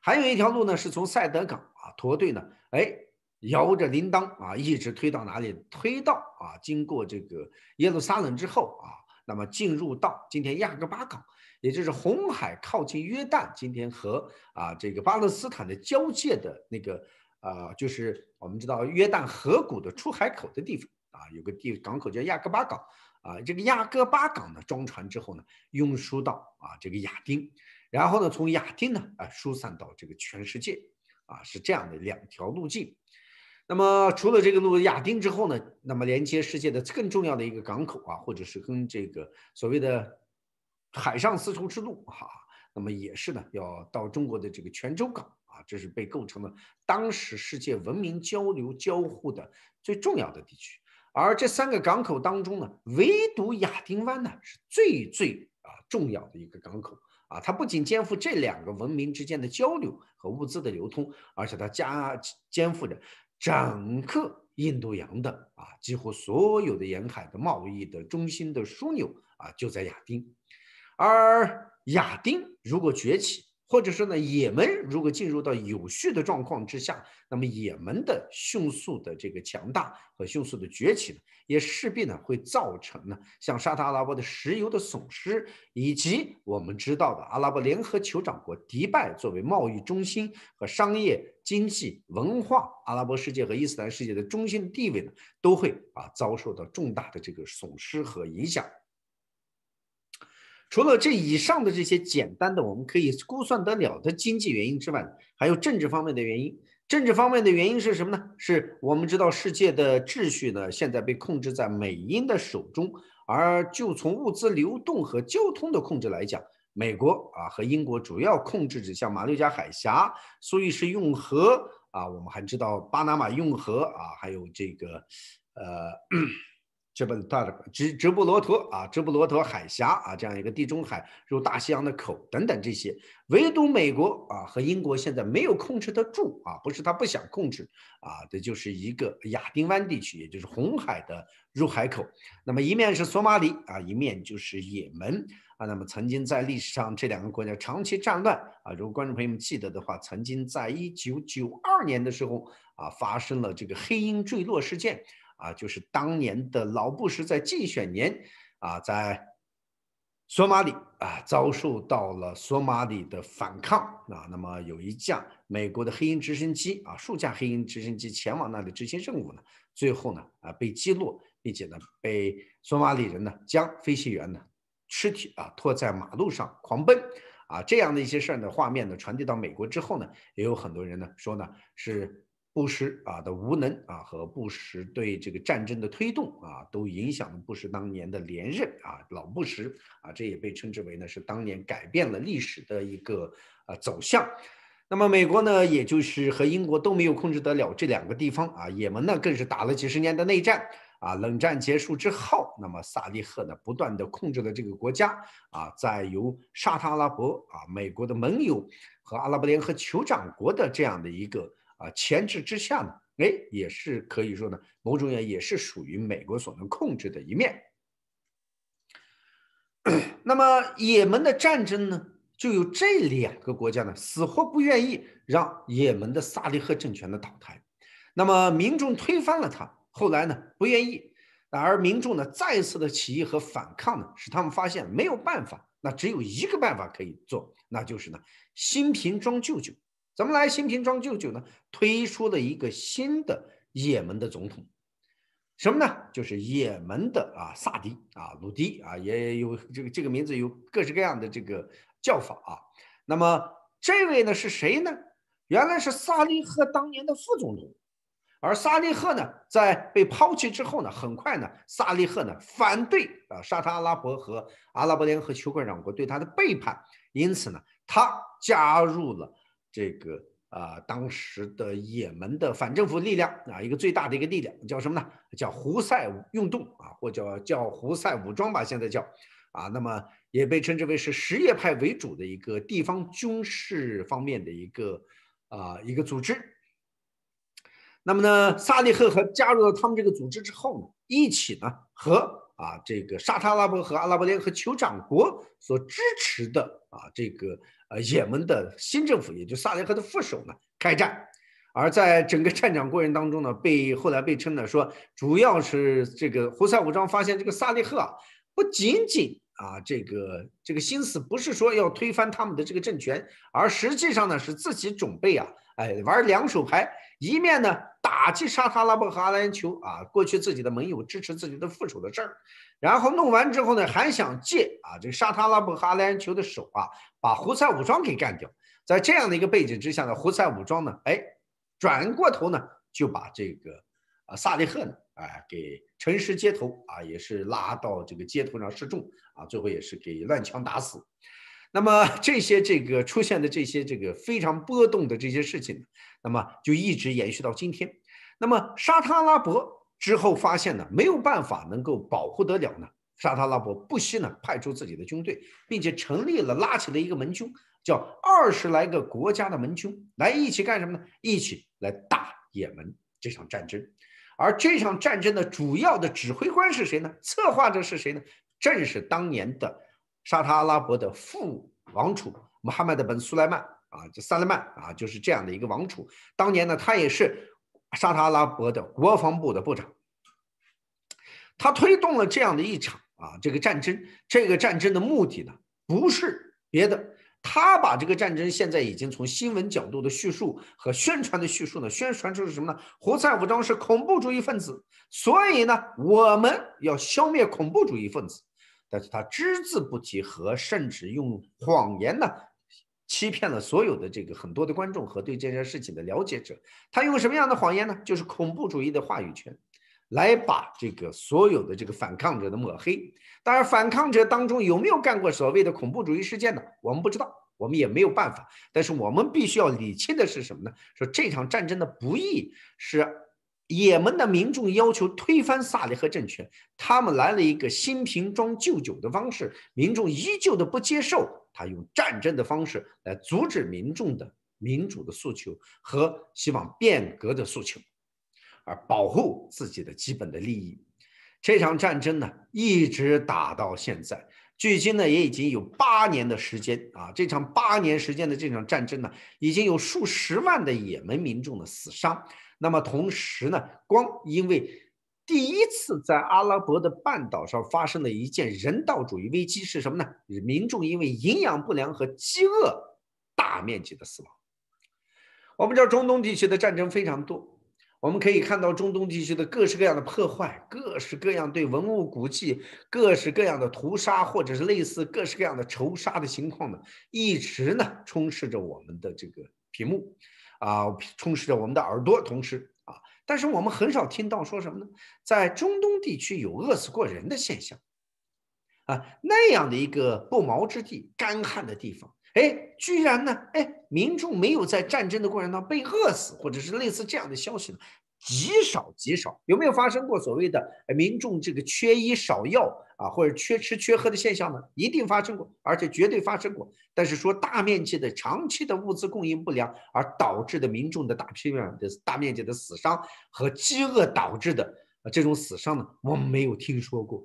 还有一条路呢，是从塞德港啊，驼队呢，哎。摇着铃铛啊，一直推到哪里？推到啊，经过这个耶路撒冷之后啊，那么进入到今天亚各巴港，也就是红海靠近约旦，今天和啊这个巴勒斯坦的交界的那个啊，就是我们知道约旦河谷的出海口的地方啊，有个地港口叫亚各巴港啊。这个亚各巴港呢，装船之后呢，运输到啊这个亚丁，然后呢，从亚丁呢啊疏散到这个全世界啊，是这样的两条路径。那么除了这个路亚丁之后呢，那么连接世界的更重要的一个港口啊，或者是跟这个所谓的海上丝绸之路哈，那么也是呢要到中国的这个泉州港啊，这是被构成了当时世界文明交流交互的最重要的地区。而这三个港口当中呢，唯独亚丁湾呢是最最啊重要的一个港口啊，它不仅肩负这两个文明之间的交流和物资的流通，而且它加肩负着。整个印度洋的啊，几乎所有的沿海的贸易的中心的枢纽啊，就在亚丁。而亚丁如果崛起，或者说呢，也门如果进入到有序的状况之下，那么也门的迅速的这个强大和迅速的崛起呢，也势必呢会造成呢像沙特阿拉伯的石油的损失，以及我们知道的阿拉伯联合酋长国迪拜作为贸易中心和商业经济文化阿拉伯世界和伊斯兰世界的中心地位呢，都会啊遭受到重大的这个损失和影响。除了这以上的这些简单的我们可以估算得了的经济原因之外，还有政治方面的原因。政治方面的原因是什么呢？是我们知道世界的秩序呢，现在被控制在美英的手中，而就从物资流动和交通的控制来讲，美国啊和英国主要控制着像马六甲海峡、苏伊士运河啊，我们还知道巴拿马运河啊，还有这个呃。这不大的直直布罗陀啊，直布罗陀海峡啊，这样一个地中海入大西洋的口等等这些，唯独美国啊和英国现在没有控制得住啊，不是他不想控制啊，这就是一个亚丁湾地区，也就是红海的入海口。那么一面是索马里啊，一面就是也门啊。那么曾经在历史上这两个国家长期战乱啊，如果观众朋友们记得的话，曾经在一九九二年的时候啊，发生了这个黑鹰坠落事件。啊，就是当年的老布什在竞选年啊，在索马里啊遭受到了索马里的反抗啊，那么有一架美国的黑鹰直升机啊，数架黑鹰直升机前往那里执行任务呢，最后呢啊被击落，并且呢被索马里人呢将飞行员呢尸体啊拖在马路上狂奔啊，这样的一些事儿的画面呢传递到美国之后呢，也有很多人呢说呢是。布什啊的无能啊和布什对这个战争的推动啊，都影响了布什当年的连任啊。老布什啊，这也被称之为呢是当年改变了历史的一个呃走向。那么美国呢，也就是和英国都没有控制得了这两个地方啊。也门呢更是打了几十年的内战啊。冷战结束之后，那么萨利赫呢不断的控制了这个国家啊，在由沙特阿拉伯啊美国的盟友和阿拉伯联合酋长国的这样的一个。啊，前置之下呢，哎，也是可以说呢，某种也也是属于美国所能控制的一面。<coughs> 那么，也门的战争呢，就有这两个国家呢，死活不愿意让也门的萨利赫政权的倒台。那么，民众推翻了他，后来呢，不愿意，而民众呢，再次的起义和反抗呢，使他们发现没有办法，那只有一个办法可以做，那就是呢，新瓶装旧酒。怎么来新瓶装旧酒呢？推出了一个新的也门的总统，什么呢？就是也门的啊萨迪啊鲁迪啊，也有这个这个名字有各式各样的这个叫法啊。那么这位呢是谁呢？原来是萨利赫当年的副总统，而萨利赫呢在被抛弃之后呢，很快呢萨利赫呢反对啊沙特阿拉伯和阿拉伯联合酋长国对他的背叛，因此呢他加入了。这个啊，当时的也门的反政府力量啊，一个最大的一个力量叫什么呢？叫胡塞运动啊，或叫叫胡塞武装吧，现在叫啊，那么也被称之为是什叶派为主的一个地方军事方面的一个啊一个组织。那么呢，萨利赫和加入了他们这个组织之后呢，一起呢和啊这个沙特阿拉伯和阿拉伯联合酋长国所支持的啊这个。呃，也门的新政府，也就萨利赫的副手呢，开战，而在整个战场过程当中呢，被后来被称呢说，主要是这个胡塞武装发现这个萨利赫啊，不仅仅啊这个这个心思不是说要推翻他们的这个政权，而实际上呢是自己准备啊，哎玩两手牌，一面呢打击沙特阿拉伯和阿联酋啊，过去自己的盟友支持自己的副手的事儿。然后弄完之后呢，还想借啊这个沙特阿拉伯和阿联酋的手啊，把胡塞武装给干掉。在这样的一个背景之下呢，胡塞武装呢，哎，转过头呢，就把这个啊萨利赫呢，哎，给沉尸街头啊，也是拉到这个街头上示众啊，最后也是给乱枪打死。那么这些这个出现的这些这个非常波动的这些事情，那么就一直延续到今天。那么沙特阿拉伯。之后发现呢，没有办法能够保护得了呢。沙特阿拉伯不惜呢派出自己的军队，并且成立了拉起了一个盟军，叫二十来个国家的盟军来一起干什么呢？一起来打也门这场战争。而这场战争的主要的指挥官是谁呢？策划者是谁呢？正是当年的沙特阿拉伯的副王储穆罕默德本苏莱曼啊，这萨勒曼啊，就是这样的一个王储。当年呢，他也是。沙特阿拉伯的国防部的部长，他推动了这样的一场啊这个战争。这个战争的目的呢，不是别的，他把这个战争现在已经从新闻角度的叙述和宣传的叙述呢，宣传出是什么呢？胡塞武装是恐怖主义分子，所以呢，我们要消灭恐怖主义分子。但是他只字不提和，甚至用谎言呢，欺骗了所有的这个很多的观众和对这件事情的了解者。他用什么样的谎言呢？就是恐怖主义的话语权，来把这个所有的这个反抗者的抹黑。当然，反抗者当中有没有干过所谓的恐怖主义事件呢？我们不知道，我们也没有办法。但是我们必须要理清的是什么呢？说这场战争的不义是。也门的民众要求推翻萨利赫政权，他们来了一个新瓶装旧酒的方式，民众依旧的不接受，他用战争的方式来阻止民众的民主的诉求和希望变革的诉求，而保护自己的基本的利益。这场战争呢，一直打到现在，距今呢也已经有八年的时间啊！这场八年时间的这场战争呢，已经有数十万的也门民众的死伤。那么同时呢，光因为第一次在阿拉伯的半岛上发生的一件人道主义危机是什么呢？民众因为营养不良和饥饿大面积的死亡。我们知道中东地区的战争非常多，我们可以看到中东地区的各式各样的破坏，各式各样对文物古迹各式各样的屠杀，或者是类似各式各样的仇杀的情况呢，一直呢充斥着我们的这个屏幕。啊，充斥着我们的耳朵，同时啊，但是我们很少听到说什么呢？在中东地区有饿死过人的现象，啊，那样的一个不毛之地、干旱的地方，哎，居然呢，哎，民众没有在战争的过程当中被饿死，或者是类似这样的消息呢？极少极少，有没有发生过所谓的民众这个缺医少药啊，或者缺吃缺喝的现象呢？一定发生过，而且绝对发生过。但是说大面积的长期的物资供应不良而导致的民众的大批量的大面积的死伤和饥饿导致的这种死伤呢，我们没有听说过。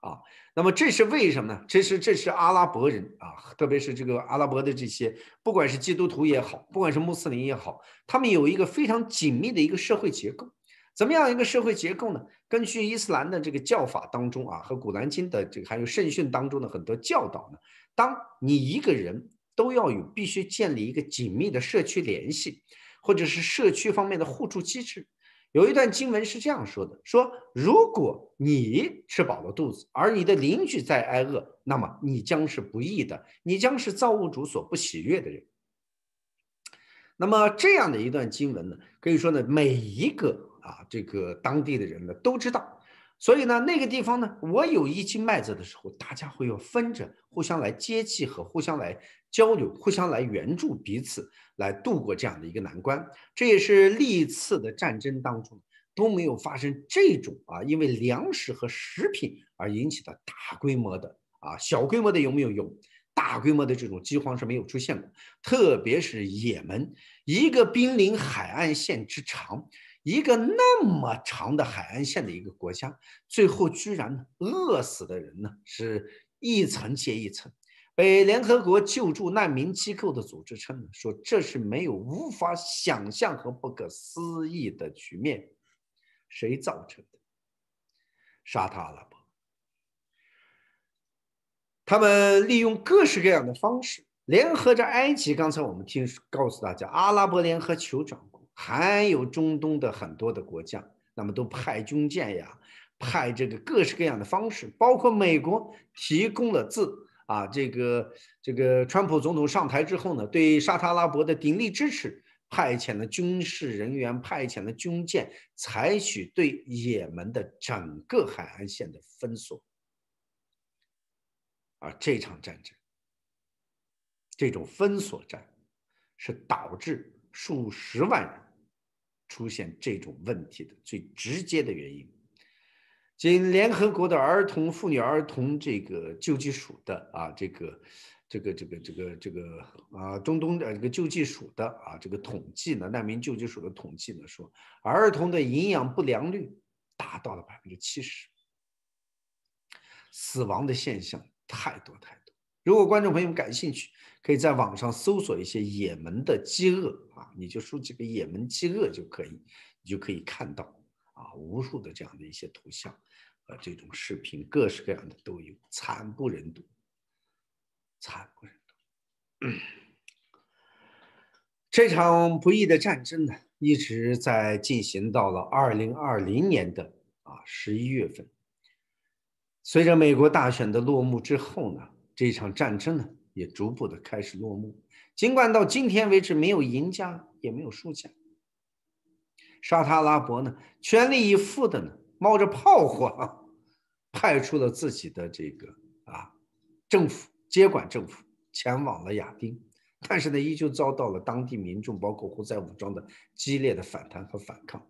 啊，那么这是为什么呢？这是这是阿拉伯人啊，特别是这个阿拉伯的这些，不管是基督徒也好，不管是穆斯林也好，他们有一个非常紧密的一个社会结构。怎么样一个社会结构呢？根据伊斯兰的这个教法当中啊，和古兰经的这个还有圣训当中的很多教导呢，当你一个人都要有必须建立一个紧密的社区联系，或者是社区方面的互助机制。有一段经文是这样说的：说如果你吃饱了肚子，而你的邻居在挨饿，那么你将是不义的，你将是造物主所不喜悦的人。那么这样的一段经文呢，可以说呢，每一个啊这个当地的人呢都知道。所以呢，那个地方呢，我有一斤麦子的时候，大家会要分着，互相来接济和互相来交流，互相来援助彼此，来度过这样的一个难关。这也是历次的战争当中都没有发生这种啊，因为粮食和食品而引起的大规模的啊，小规模的有没有有？大规模的这种饥荒是没有出现过，特别是也门一个濒临海岸线之长。一个那么长的海岸线的一个国家，最后居然饿死的人呢，是一层接一层。被联合国救助难民机构的组织称呢，说这是没有无法想象和不可思议的局面。谁造成的？沙特阿拉伯。他们利用各式各样的方式，联合着埃及。刚才我们听告诉大家，阿拉伯联合酋长国。还有中东的很多的国家，那么都派军舰呀，派这个各式各样的方式，包括美国提供了自啊这个这个川普总统上台之后呢，对沙特阿拉伯的鼎力支持，派遣了军事人员，派遣了军舰，采取对也门的整个海岸线的封锁。而这场战争，这种封锁战，是导致数十万人。出现这种问题的最直接的原因，仅联合国的儿童、妇女、儿童这个救济署的啊，这个、这个、这个、这个、这个啊，中东的这个救济署的啊，这个统计呢，难民救济署的统计呢，说儿童的营养不良率达到了百分之七十，死亡的现象太多太多。如果观众朋友们感兴趣，可以在网上搜索一些也门的饥饿啊，你就输几个也门饥饿就可以，你就可以看到啊无数的这样的一些图像和这种视频，各式各样的都有，惨不忍睹，惨不忍睹。<clears throat> 这场不义的战争呢，一直在进行到了二零二零年的啊十一月份，随着美国大选的落幕之后呢，这场战争呢。也逐步的开始落幕，尽管到今天为止没有赢家，也没有输家。沙特阿拉伯呢，全力以赴的呢，冒着炮火，派出了自己的这个啊政府接管政府前往了亚丁，但是呢，依旧遭到了当地民众包括胡塞武装的激烈的反弹和反抗。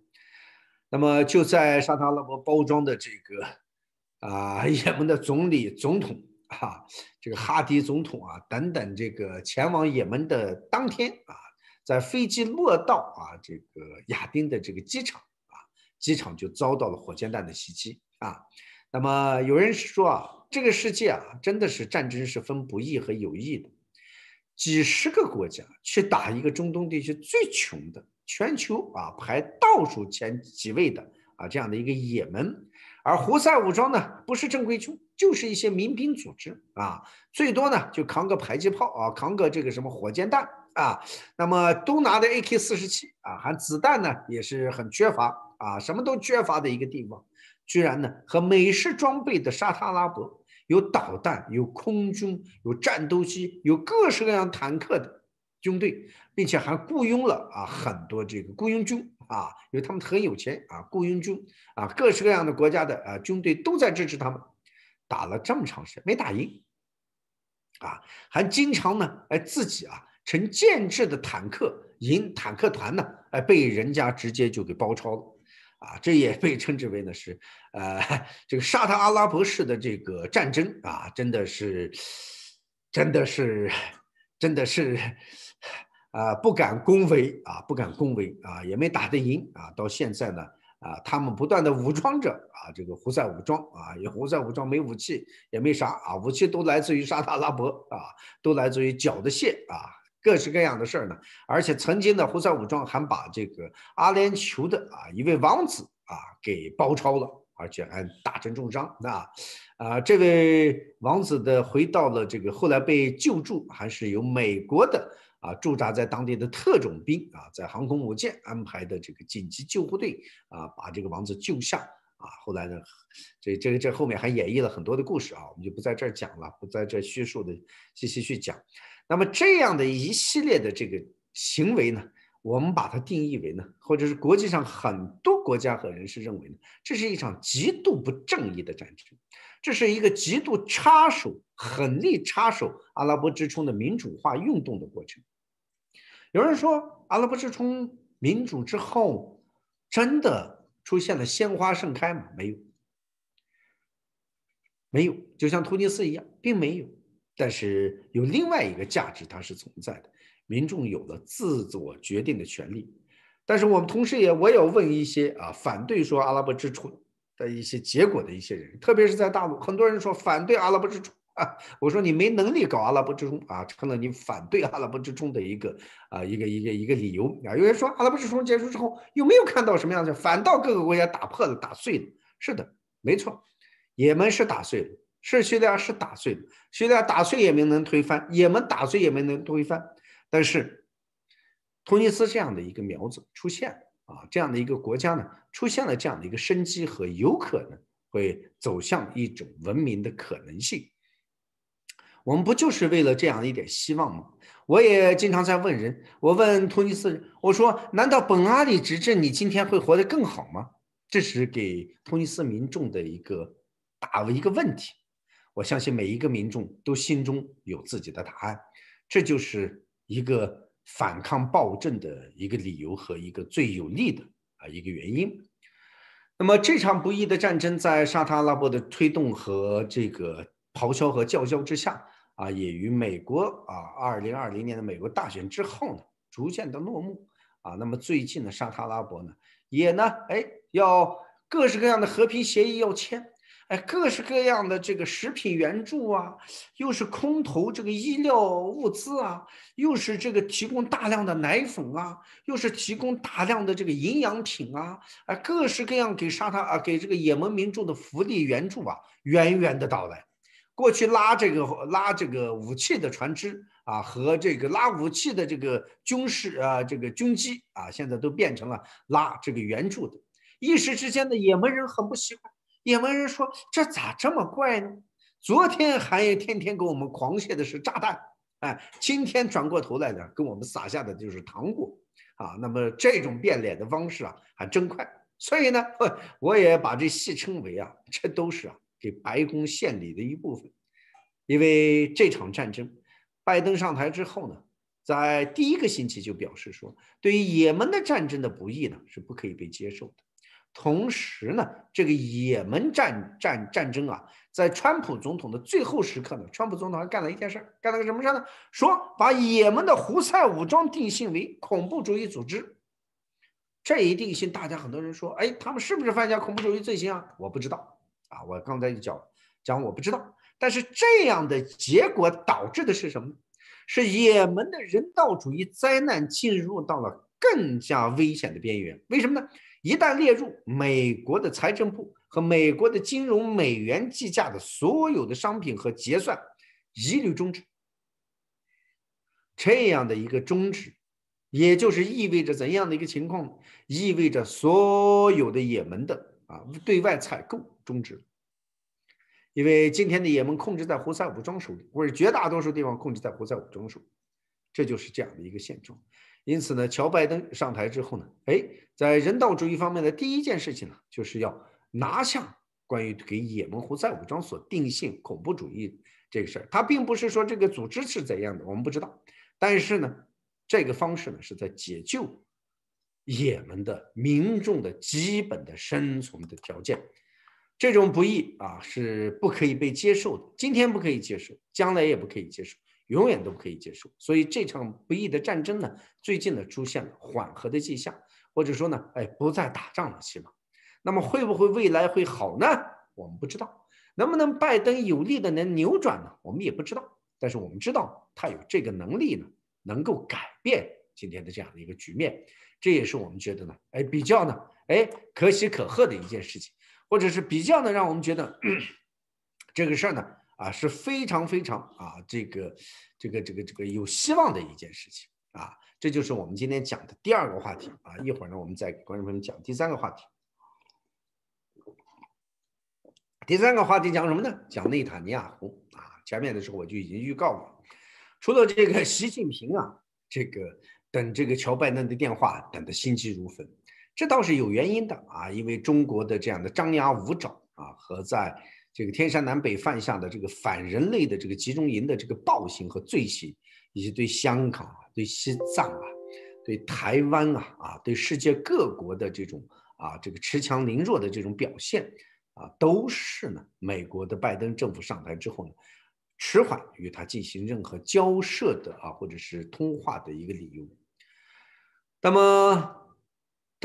那么就在沙特阿拉伯包装的这个啊，也门的总理总统啊，这个哈迪总统啊等等，这个前往也门的当天啊，在飞机落到啊这个亚丁的这个机场啊，机场就遭到了火箭弹的袭击啊。那么有人说啊，这个世界啊，真的是战争是分不义和有义的，几十个国家去打一个中东地区最穷的。全球啊排倒数前几位的啊这样的一个也门，而胡塞武装呢不是正规军，就是一些民兵组织啊，最多呢就扛个迫击炮啊，扛个这个什么火箭弹啊，那么都拿的 AK 四十七啊，还子弹呢也是很缺乏啊，什么都缺乏的一个地方，居然呢和美式装备的沙特阿拉伯有导弹、有空军、有战斗机、有各式各样坦克的。军队，并且还雇佣了啊很多这个雇佣军啊，因为他们很有钱啊，雇佣军啊，各式各样的国家的啊军队都在支持他们，打了这么长时间没打赢，啊，还经常呢哎自己啊成建制的坦克营坦克团呢哎被人家直接就给包抄了，啊，这也被称之为呢是呃这个沙特阿拉伯式的这个战争啊，真的是真的是真的是。啊，不敢恭维啊，不敢恭维啊，也没打得赢啊。到现在呢，啊，他们不断的武装着啊，这个胡塞武装啊，也胡塞武装没武器，也没啥啊，武器都来自于沙特阿拉伯啊，都来自于缴的械啊，各式各样的事儿呢。而且曾经的胡塞武装还把这个阿联酋的啊一位王子啊给包抄了，而且还打成重伤。那啊，这位王子的回到了这个后来被救助，还是由美国的。啊，驻扎在当地的特种兵啊，在航空母舰安排的这个紧急救护队啊，把这个王子救下啊。后来呢，这这这后面还演绎了很多的故事啊，我们就不在这儿讲了，不在这叙述的细细去讲。那么这样的一系列的这个行为呢，我们把它定义为呢，或者是国际上很多国家和人士认为呢，这是一场极度不正义的战争。这是一个极度插手、狠力插手阿拉伯之春的民主化运动的过程。有人说，阿拉伯之春民主之后，真的出现了鲜花盛开吗？没有，没有，就像突尼斯一样，并没有。但是有另外一个价值，它是存在的，民众有了自我决定的权利。但是我们同时也，我也要问一些啊，反对说阿拉伯之春的一些结果的一些人，特别是在大陆，很多人说反对阿拉伯之春。啊，<laughs> 我说你没能力搞阿拉伯之春啊，成了你反对阿拉伯之春的一个啊一个一个一个理由啊。有人说阿拉伯之春结束之后，有没有看到什么样子？反倒各个国家打破了、打碎了。是的，没错，也门是打碎了，是叙利亚是打碎了，叙利亚打碎也没能推翻，也门打碎也没能推翻。但是，突尼斯这样的一个苗子出现啊，这样的一个国家呢，出现了这样的一个生机和有可能会走向一种文明的可能性。我们不就是为了这样一点希望吗？我也经常在问人，我问突尼斯人，我说：难道本阿里执政，你今天会活得更好吗？这是给突尼斯民众的一个打一个问题。我相信每一个民众都心中有自己的答案。这就是一个反抗暴政的一个理由和一个最有力的啊一个原因。那么这场不义的战争在沙特阿拉伯的推动和这个咆哮和叫嚣之下。啊，也于美国啊，二零二零年的美国大选之后呢，逐渐的落幕啊。那么最近的，沙特阿拉伯呢，也呢，哎，要各式各样的和平协议要签，哎，各式各样的这个食品援助啊，又是空投这个医疗物资啊，又是这个提供大量的奶粉啊，又是提供大量的这个营养品啊，哎，各式各样给沙特啊，给这个也门民众的福利援助啊，源源的到来。过去拉这个拉这个武器的船只啊，和这个拉武器的这个军事啊，这个军机啊，现在都变成了拉这个援助的。一时之间呢也门人很不习惯，也门人说：“这咋这么怪呢？昨天还天天给我们狂泻的是炸弹哎，今天转过头来呢，跟我们撒下的就是糖果啊。那么这种变脸的方式啊，还真快。所以呢，我也把这戏称为啊，这都是啊给白宫献礼的一部分。因为这场战争，拜登上台之后呢，在第一个星期就表示说，对于也门的战争的不义呢，是不可以被接受的。同时呢，这个也门战战战争啊，在川普总统的最后时刻呢，川普总统还干了一件事，干了个什么事呢？说把也门的胡塞武装定性为恐怖主义组织。这一定性，大家很多人说，哎，他们是不是犯下恐怖主义罪行啊？我不知道啊，我刚才就讲讲我不知道。但是这样的结果导致的是什么？是也门的人道主义灾难进入到了更加危险的边缘。为什么呢？一旦列入美国的财政部和美国的金融美元计价的所有的商品和结算一律终止，这样的一个终止，也就是意味着怎样的一个情况？意味着所有的也门的啊对外采购终止，因为今天的也门控制在胡塞武装手里，或者绝大多数地方控制在胡塞武装手里，这就是这样的一个现状。因此呢，乔拜登上台之后呢，哎，在人道主义方面的第一件事情呢，就是要拿下关于给也门胡塞武装所定性恐怖主义这个事儿。他并不是说这个组织是怎样的，我们不知道。但是呢，这个方式呢，是在解救也门的民众的基本的生存的条件。这种不义啊，是不可以被接受的。今天不可以接受，将来也不可以接受。永远都不可以接受，所以这场不义的战争呢，最近呢出现了缓和的迹象，或者说呢，哎，不再打仗了，起码。那么会不会未来会好呢？我们不知道。能不能拜登有力的能扭转呢？我们也不知道。但是我们知道他有这个能力呢，能够改变今天的这样的一个局面。这也是我们觉得呢，哎，比较呢，哎，可喜可贺的一件事情，或者是比较呢，让我们觉得这个事儿呢。啊，是非常非常啊，这个，这个，这个，这个有希望的一件事情啊，这就是我们今天讲的第二个话题啊。一会儿呢，我们再给观众朋友讲第三个话题。第三个话题讲什么呢？讲内塔尼亚胡啊。前面的时候我就已经预告了，除了这个习近平啊，这个等这个乔拜登的电话等得心急如焚，这倒是有原因的啊，因为中国的这样的张牙舞爪啊，和在。这个天山南北犯下的这个反人类的这个集中营的这个暴行和罪行，以及对香港啊、对西藏啊、对台湾啊、啊对世界各国的这种啊这个恃强凌弱的这种表现啊，都是呢美国的拜登政府上台之后呢，迟缓与他进行任何交涉的啊或者是通话的一个理由。那么，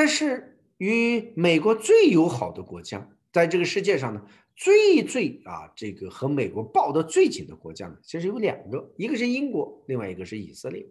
但是与美国最友好的国家，在这个世界上呢？最最啊，这个和美国抱得最紧的国家呢，其实有两个，一个是英国，另外一个是以色列。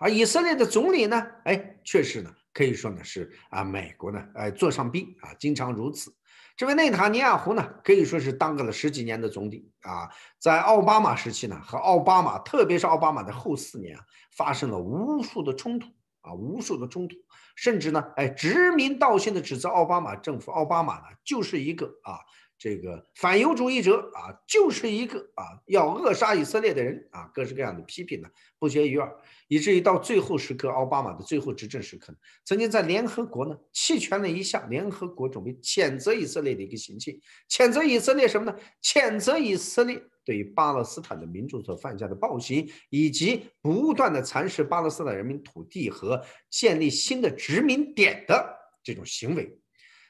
而以色列的总理呢，哎，确实呢，可以说呢是啊，美国呢，哎，座上宾啊，经常如此。这位内塔尼亚胡呢，可以说是当了十几年的总理啊，在奥巴马时期呢，和奥巴马，特别是奥巴马的后四年啊，发生了无数的冲突啊，无数的冲突。甚至呢，哎，指名道姓的指责奥巴马政府，奥巴马呢就是一个啊，这个反犹主义者啊，就是一个啊要扼杀以色列的人啊，各式各样的批评呢不绝于耳，以至于到最后时刻，奥巴马的最后执政时刻，曾经在联合国呢弃权了一项联合国准备谴责以色列的一个行径，谴责以色列什么呢？谴责以色列。对于巴勒斯坦的民众所犯下的暴行，以及不断的蚕食巴勒斯坦人民土地和建立新的殖民点的这种行为，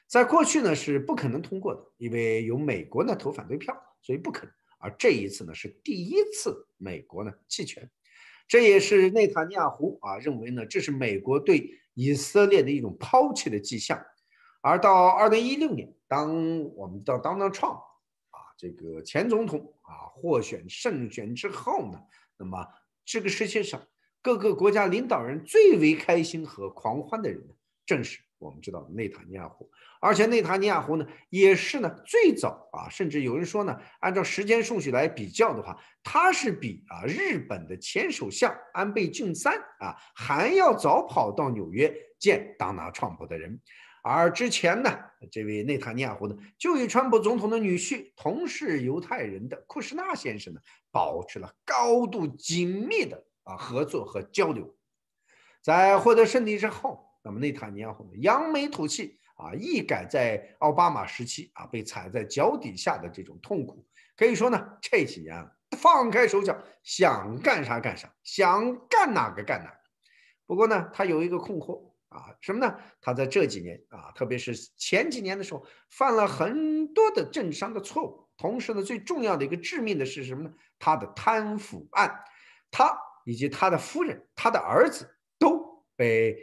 在过去呢是不可能通过的，因为有美国呢投反对票，所以不可能。而这一次呢是第一次美国呢弃权，这也是内塔尼亚胡啊认为呢这是美国对以色列的一种抛弃的迹象。而到二零一六年，当我们到 Donald Trump 这个前总统啊获选胜选之后呢，那么这个世界上各个国家领导人最为开心和狂欢的人呢，正是我们知道内塔尼亚胡，而且内塔尼亚胡呢，也是呢最早啊，甚至有人说呢，按照时间顺序来比较的话，他是比啊日本的前首相安倍晋三啊还要早跑到纽约见当拿创普的人。而之前呢，这位内塔尼亚胡呢，就与川普总统的女婿，同是犹太人的库什纳先生呢，保持了高度紧密的啊合作和交流。在获得胜利之后，那么内塔尼亚胡呢扬眉吐气啊，一改在奥巴马时期啊被踩在脚底下的这种痛苦。可以说呢，这几年放开手脚，想干啥干啥，想干哪个干哪个。不过呢，他有一个困惑。啊，什么呢？他在这几年啊，特别是前几年的时候，犯了很多的政商的错误。同时呢，最重要的一个致命的是什么呢？他的贪腐案，他以及他的夫人、他的儿子都被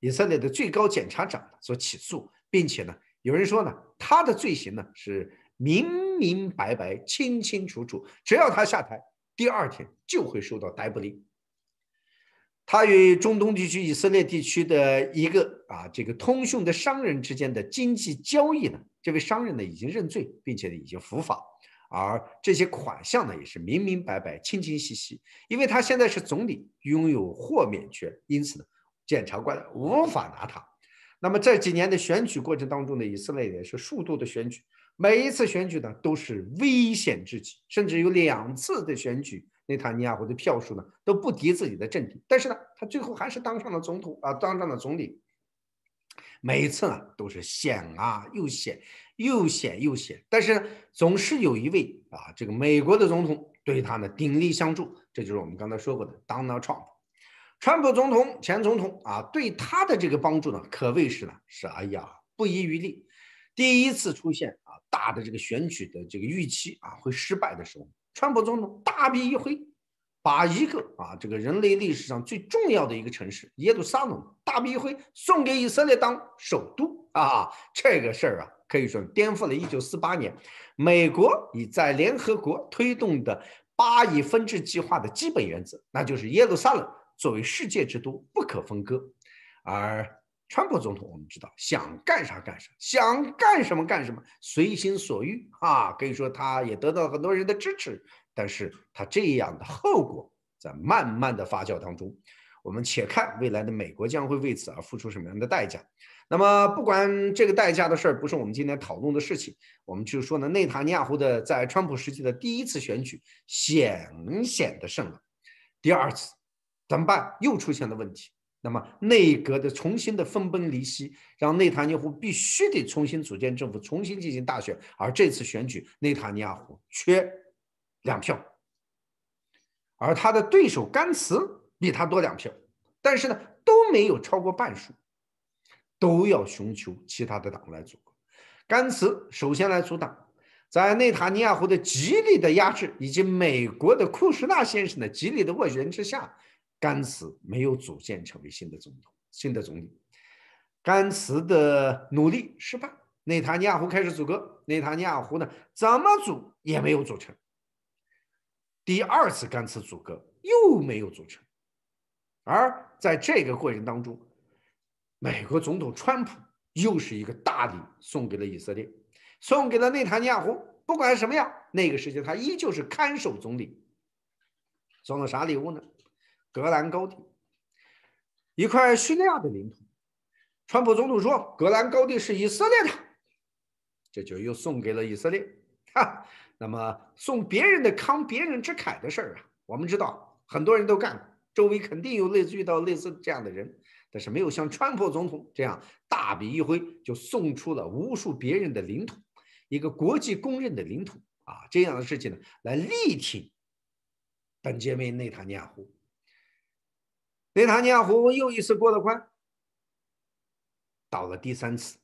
以色列的最高检察长所起诉，并且呢，有人说呢，他的罪行呢是明明白白、清清楚楚，只要他下台，第二天就会收到逮捕令。他与中东地区、以色列地区的一个啊，这个通讯的商人之间的经济交易呢，这位商人呢已经认罪，并且呢已经伏法，而这些款项呢也是明明白白、清清晰晰。因为他现在是总理，拥有豁免权，因此呢，检察官无法拿他。那么这几年的选举过程当中呢，以色列也是数度的选举，每一次选举呢都是危险至极，甚至有两次的选举。内塔尼亚胡的票数呢都不敌自己的政敌，但是呢，他最后还是当上了总统啊，当上了总理。每一次呢都是险啊，又险，又险又险，但是呢，总是有一位啊，这个美国的总统对他呢鼎力相助，这就是我们刚才说过的 Donald Trump，川普总统前总统啊，对他的这个帮助呢，可谓是呢是哎呀不遗余力。第一次出现啊大的这个选举的这个预期啊会失败的时候。川普总统大笔一挥，把一个啊这个人类历史上最重要的一个城市耶路撒冷大笔一挥送给以色列当首都啊，这个事儿啊可以说颠覆了1948年美国已在联合国推动的巴以分治计划的基本原则，那就是耶路撒冷作为世界之都不可分割，而。川普总统，我们知道想干啥干啥，想干什么干什么，随心所欲啊！可以说他也得到很多人的支持。但是他这样的后果在慢慢的发酵当中，我们且看未来的美国将会为此而付出什么样的代价。那么不管这个代价的事儿不是我们今天讨论的事情，我们就说呢，内塔尼亚胡的在川普时期的第一次选举显显的胜了，第二次怎么办？又出现了问题。那么内阁的重新的分崩离析，让内塔尼亚胡必须得重新组建政府，重新进行大选。而这次选举，内塔尼亚胡缺两票，而他的对手甘茨比他多两票，但是呢都没有超过半数，都要寻求其他的党来组。甘茨首先来阻挡，在内塔尼亚胡的极力的压制，以及美国的库什纳先生的极力的斡旋之下。甘茨没有组建成为新的总统，新的总理。甘茨的努力失败，内塔尼亚胡开始组阁，内塔尼亚胡呢怎么组也没有组成。第二次甘茨组阁又没有组成，而在这个过程当中，美国总统川普又是一个大礼送给了以色列，送给了内塔尼亚胡。不管什么样，那个时期他依旧是看守总理，送了啥礼物呢？格兰高地，一块叙利亚的领土。川普总统说：“格兰高地是以色列的。”这就又送给了以色列。哈，那么送别人的慷别人之慨的事儿啊，我们知道很多人都干过，周围肯定有类似遇到类似这样的人，但是没有像川普总统这样大笔一挥就送出了无数别人的领土，一个国际公认的领土啊，这样的事情呢，来力挺本杰明内塔尼亚胡。内塔尼亚胡又一次过了关，到了第三次，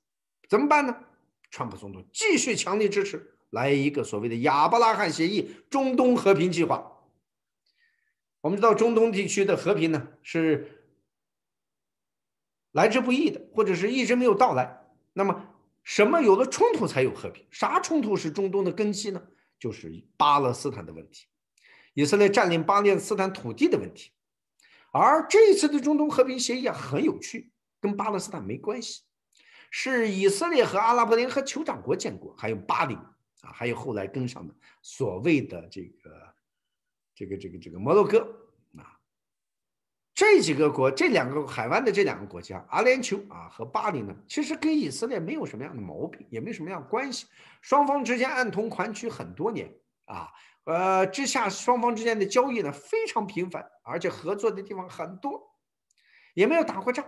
怎么办呢？川普总统继续强力支持，来一个所谓的亚伯拉罕协议——中东和平计划。我们知道，中东地区的和平呢是来之不易的，或者是一直没有到来。那么，什么有了冲突才有和平？啥冲突是中东的根基呢？就是巴勒斯坦的问题，以色列占领巴勒斯坦土地的问题。而这一次的中东和平协议啊，很有趣，跟巴勒斯坦没关系。是以色列和阿拉伯联合酋长国建国，还有巴黎啊，还有后来跟上的所谓的这个这个这个这个摩洛哥啊，这几个国，这两个海湾的这两个国家，阿联酋啊和巴黎呢，其实跟以色列没有什么样的毛病，也没什么样关系，双方之间暗通款曲很多年啊。呃，之下双方之间的交易呢非常频繁，而且合作的地方很多，也没有打过仗，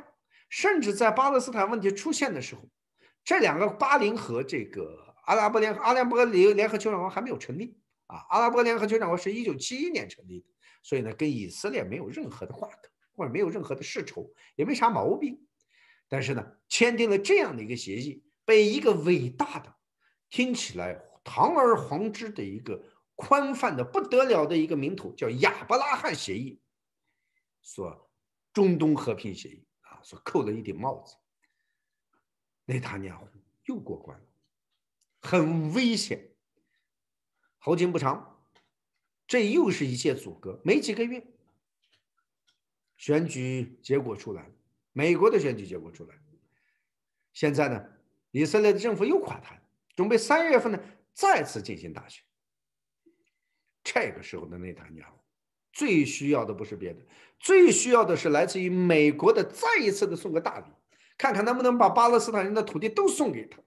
甚至在巴勒斯坦问题出现的时候，这两个巴林和这个阿拉伯联阿拉伯联联合酋长国还没有成立啊，阿拉伯联合酋长国是一九七一年成立的，所以呢，跟以色列没有任何的瓜葛，或者没有任何的世仇，也没啥毛病。但是呢，签订了这样的一个协议，被一个伟大的、听起来堂而皇之的一个。宽泛的不得了的一个名头叫亚伯拉罕协议，说中东和平协议啊，说扣了一顶帽子。内塔尼亚胡又过关了，很危险。好景不长，这又是一届阻隔，没几个月，选举结果出来了，美国的选举结果出来。现在呢，以色列的政府又垮台，准备三月份呢再次进行大选。这个时候的内塔尼亚胡最需要的不是别的，最需要的是来自于美国的再一次的送个大礼，看看能不能把巴勒斯坦人的土地都送给他，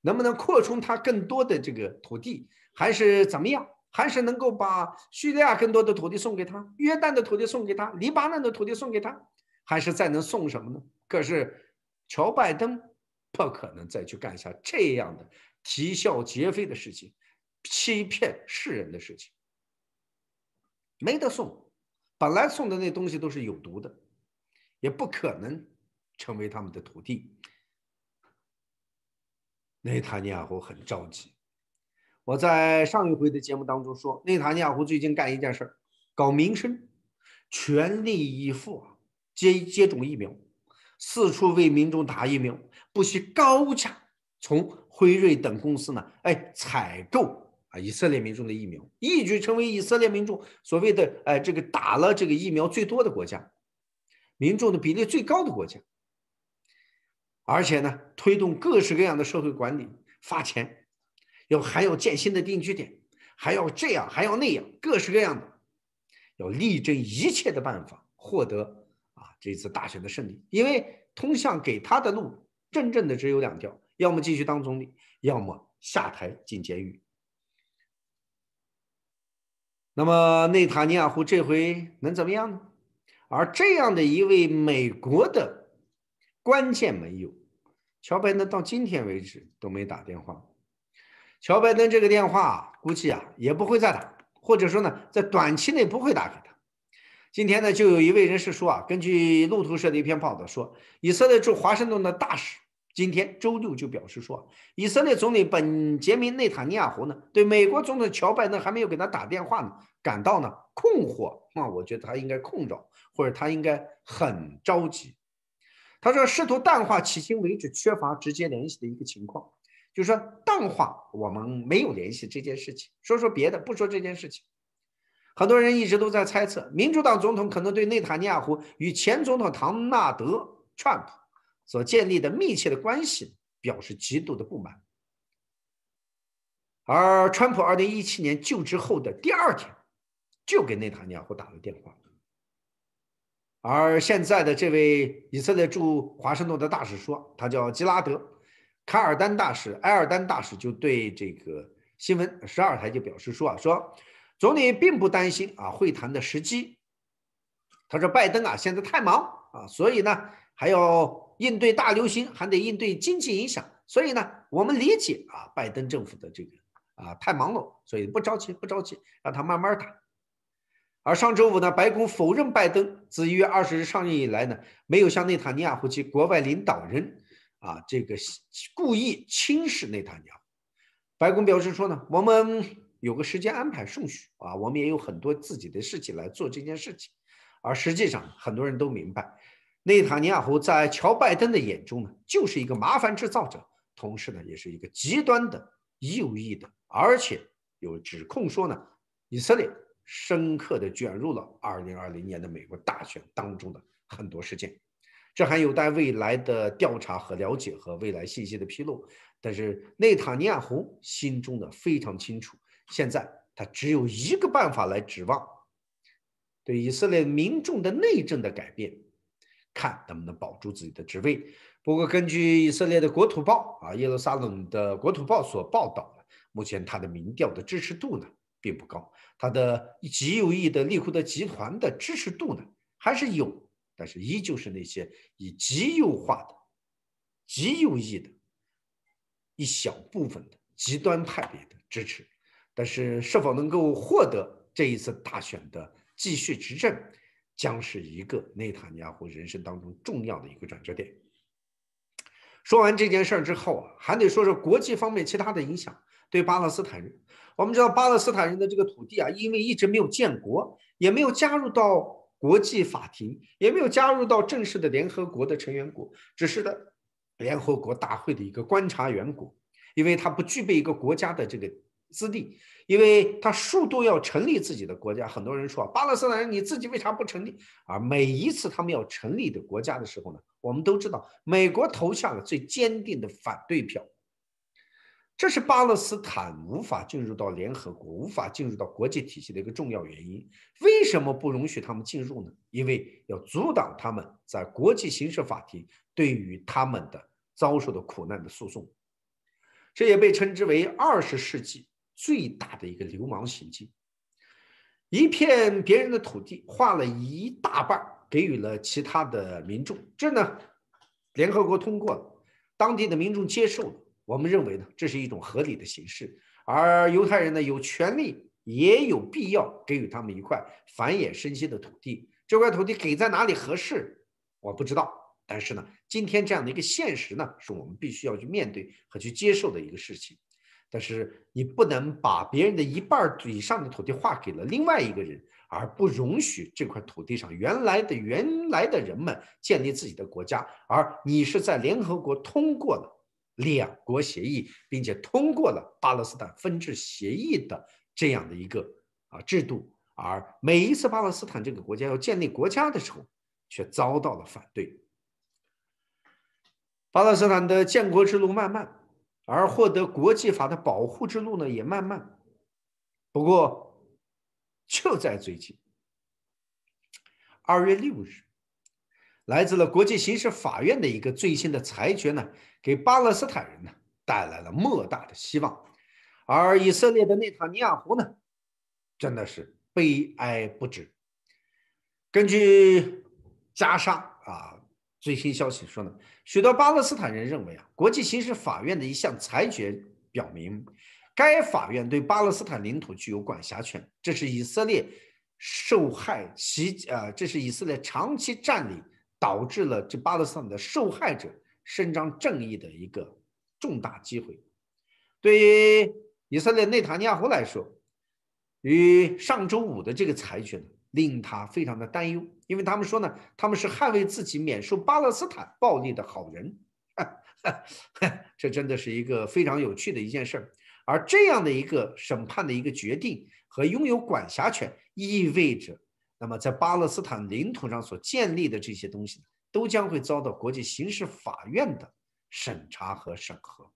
能不能扩充他更多的这个土地，还是怎么样？还是能够把叙利亚更多的土地送给他，约旦的土地送给他，黎巴嫩的土地送给他，还是再能送什么呢？可是乔拜登不可能再去干下这样的啼笑皆非的事情，欺骗世人的事情。没得送，本来送的那东西都是有毒的，也不可能成为他们的土地。内塔尼亚胡很着急。我在上一回的节目当中说，内塔尼亚胡最近干一件事搞民生，全力以赴啊，接接种疫苗，四处为民众打疫苗，不惜高价从辉瑞等公司呢，哎，采购。以色列民众的疫苗一举成为以色列民众所谓的“哎，这个打了这个疫苗最多的国家，民众的比例最高的国家。”而且呢，推动各式各样的社会管理，发钱，要还要建新的定居点，还要这样，还要那样，各式各样的，要力争一切的办法获得啊这次大选的胜利。因为通向给他的路，真正的只有两条：要么继续当总理，要么下台进监狱。那么内塔尼亚胡这回能怎么样呢？而这样的一位美国的关键盟友，乔拜登到今天为止都没打电话。乔拜登这个电话估计啊也不会再打，或者说呢，在短期内不会打给他。今天呢，就有一位人士说啊，根据路透社的一篇报道说，以色列驻华盛顿的大使。今天周六就表示说，以色列总理本杰明内塔尼亚胡呢，对美国总统乔拜登还没有给他打电话呢，感到呢困惑。那我觉得他应该困着，或者他应该很着急。他说，试图淡化迄今为止缺乏直接联系的一个情况，就是说淡化我们没有联系这件事情。说说别的，不说这件事情。很多人一直都在猜测，民主党总统可能对内塔尼亚胡与前总统唐纳德 Trump。所建立的密切的关系表示极度的不满，而川普二零一七年就职后的第二天，就给内塔尼亚胡打了电话，而现在的这位以色列驻华盛顿的大使说，他叫吉拉德卡尔丹大使，埃尔丹大使就对这个新闻十二台就表示说啊，说总理并不担心啊会谈的时机，他说拜登啊现在太忙啊，所以呢还要。应对大流行还得应对经济影响，所以呢，我们理解啊，拜登政府的这个啊太忙碌，所以不着急，不着急，让他慢慢打。而上周五呢，白宫否认拜登自一月二十日上任以来呢，没有向内塔尼亚胡及国外领导人啊这个故意轻视内塔尼亚胡。白宫表示说呢，我们有个时间安排顺序啊，我们也有很多自己的事情来做这件事情。而实际上，很多人都明白。内塔尼亚胡在乔拜登的眼中呢，就是一个麻烦制造者，同时呢，也是一个极端的右翼的，而且有指控说呢，以色列深刻的卷入了2020年的美国大选当中的很多事件。这还有待未来的调查和了解和未来信息的披露。但是内塔尼亚胡心中呢非常清楚，现在他只有一个办法来指望对以色列民众的内政的改变，看能不能保住自己的职位。不过，根据以色列的国土报啊，耶路撒冷的国土报所报道的，目前他的民调的支持度呢并不高，他的极右翼的利库德集团的支持度呢还是有，但是依旧是那些以极右化的、极右翼的。一小部分的极端派别的支持，但是是否能够获得这一次大选的继续执政，将是一个内塔尼亚胡人生当中重要的一个转折点。说完这件事儿之后啊，还得说说国际方面其他的影响对巴勒斯坦人。我们知道巴勒斯坦人的这个土地啊，因为一直没有建国，也没有加入到国际法庭，也没有加入到正式的联合国的成员国，只是的。联合国大会的一个观察员国，因为他不具备一个国家的这个资历，因为他数度要成立自己的国家。很多人说，巴勒斯坦人你自己为啥不成立？而每一次他们要成立的国家的时候呢，我们都知道，美国投下了最坚定的反对票。这是巴勒斯坦无法进入到联合国、无法进入到国际体系的一个重要原因。为什么不容许他们进入呢？因为要阻挡他们在国际刑事法庭对于他们的遭受的苦难的诉讼。这也被称之为二十世纪最大的一个流氓行径。一片别人的土地，划了一大半给予了其他的民众，这呢，联合国通过了，当地的民众接受了。我们认为呢，这是一种合理的形式，而犹太人呢，有权利也有必要给予他们一块繁衍生息的土地。这块土地给在哪里合适，我不知道。但是呢，今天这样的一个现实呢，是我们必须要去面对和去接受的一个事情。但是你不能把别人的一半以上的土地划给了另外一个人，而不容许这块土地上原来的原来的人们建立自己的国家，而你是在联合国通过了。两国协议，并且通过了巴勒斯坦分治协议的这样的一个啊制度，而每一次巴勒斯坦这个国家要建立国家的时候，却遭到了反对。巴勒斯坦的建国之路漫漫，而获得国际法的保护之路呢也漫漫。不过，就在最近，二月六日。来自了国际刑事法院的一个最新的裁决呢，给巴勒斯坦人呢带来了莫大的希望，而以色列的内塔尼亚胡呢，真的是悲哀不止。根据加沙啊最新消息说呢，许多巴勒斯坦人认为啊，国际刑事法院的一项裁决表明，该法院对巴勒斯坦领土具有管辖权，这是以色列受害其啊，这是以色列长期占领。导致了这巴勒斯坦的受害者伸张正义的一个重大机会。对于以色列内塔尼亚胡来说，与上周五的这个裁决呢，令他非常的担忧，因为他们说呢，他们是捍卫自己免受巴勒斯坦暴力的好人。<laughs> 这真的是一个非常有趣的一件事儿。而这样的一个审判的一个决定和拥有管辖权，意味着。那么，在巴勒斯坦领土上所建立的这些东西，都将会遭到国际刑事法院的审查和审核。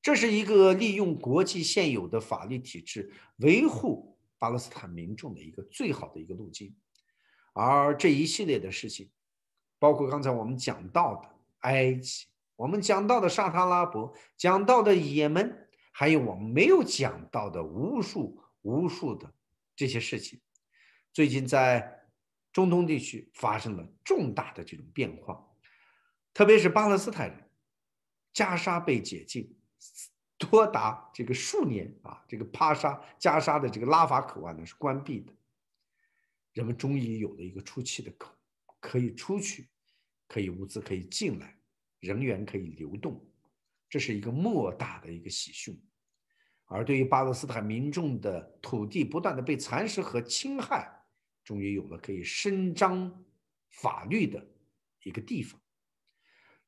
这是一个利用国际现有的法律体制维护巴勒斯坦民众的一个最好的一个路径。而这一系列的事情，包括刚才我们讲到的埃及，我们讲到的沙特阿拉伯，讲到的也门，还有我们没有讲到的无数无数的这些事情。最近在中东地区发生了重大的这种变化，特别是巴勒斯坦人，加沙被解禁，多达这个数年啊，这个帕沙加沙的这个拉法口岸呢是关闭的，人们终于有了一个出气的口，可以出去，可以物资可以进来，人员可以流动，这是一个莫大的一个喜讯。而对于巴勒斯坦民众的土地不断的被蚕食和侵害，终于有了可以伸张法律的一个地方，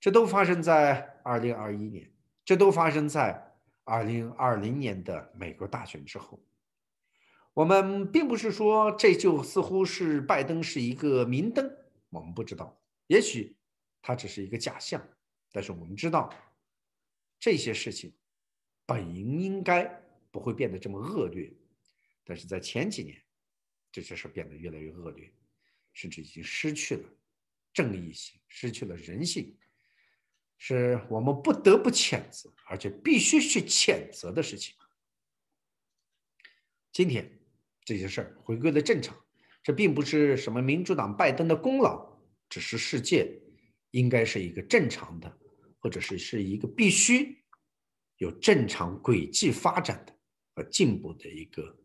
这都发生在二零二一年，这都发生在二零二零年的美国大选之后。我们并不是说这就似乎是拜登是一个明灯，我们不知道，也许它只是一个假象。但是我们知道，这些事情本应该不会变得这么恶劣，但是在前几年，这些事变得越来越恶劣，甚至已经失去了正义性，失去了人性，是我们不得不谴责，而且必须去谴责的事情。今天这些事儿回归了正常，这并不是什么民主党拜登的功劳，只是世界应该是一个正常的。或者是是一个必须有正常轨迹发展的和进步的一个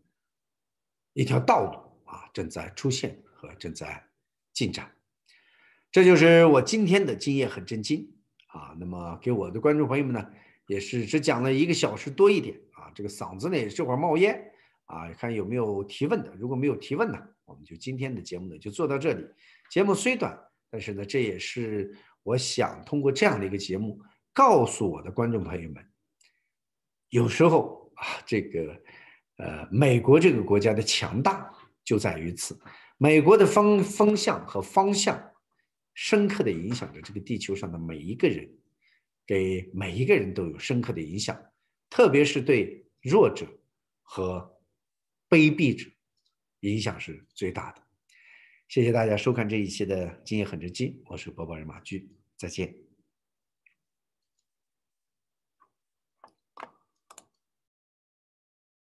一条道路啊，正在出现和正在进展。这就是我今天的经验很震惊啊。那么给我的观众朋友们呢，也是只讲了一个小时多一点啊，这个嗓子呢也这会儿冒烟啊，看有没有提问的。如果没有提问呢，我们就今天的节目呢就做到这里。节目虽短，但是呢这也是。我想通过这样的一个节目，告诉我的观众朋友们，有时候啊，这个呃，美国这个国家的强大就在于此。美国的风风向和方向，深刻的影响着这个地球上的每一个人，给每一个人都有深刻的影响，特别是对弱者和卑鄙者，影响是最大的。谢谢大家收看这一期的《今夜很直击》，我是播报人马驹，再见。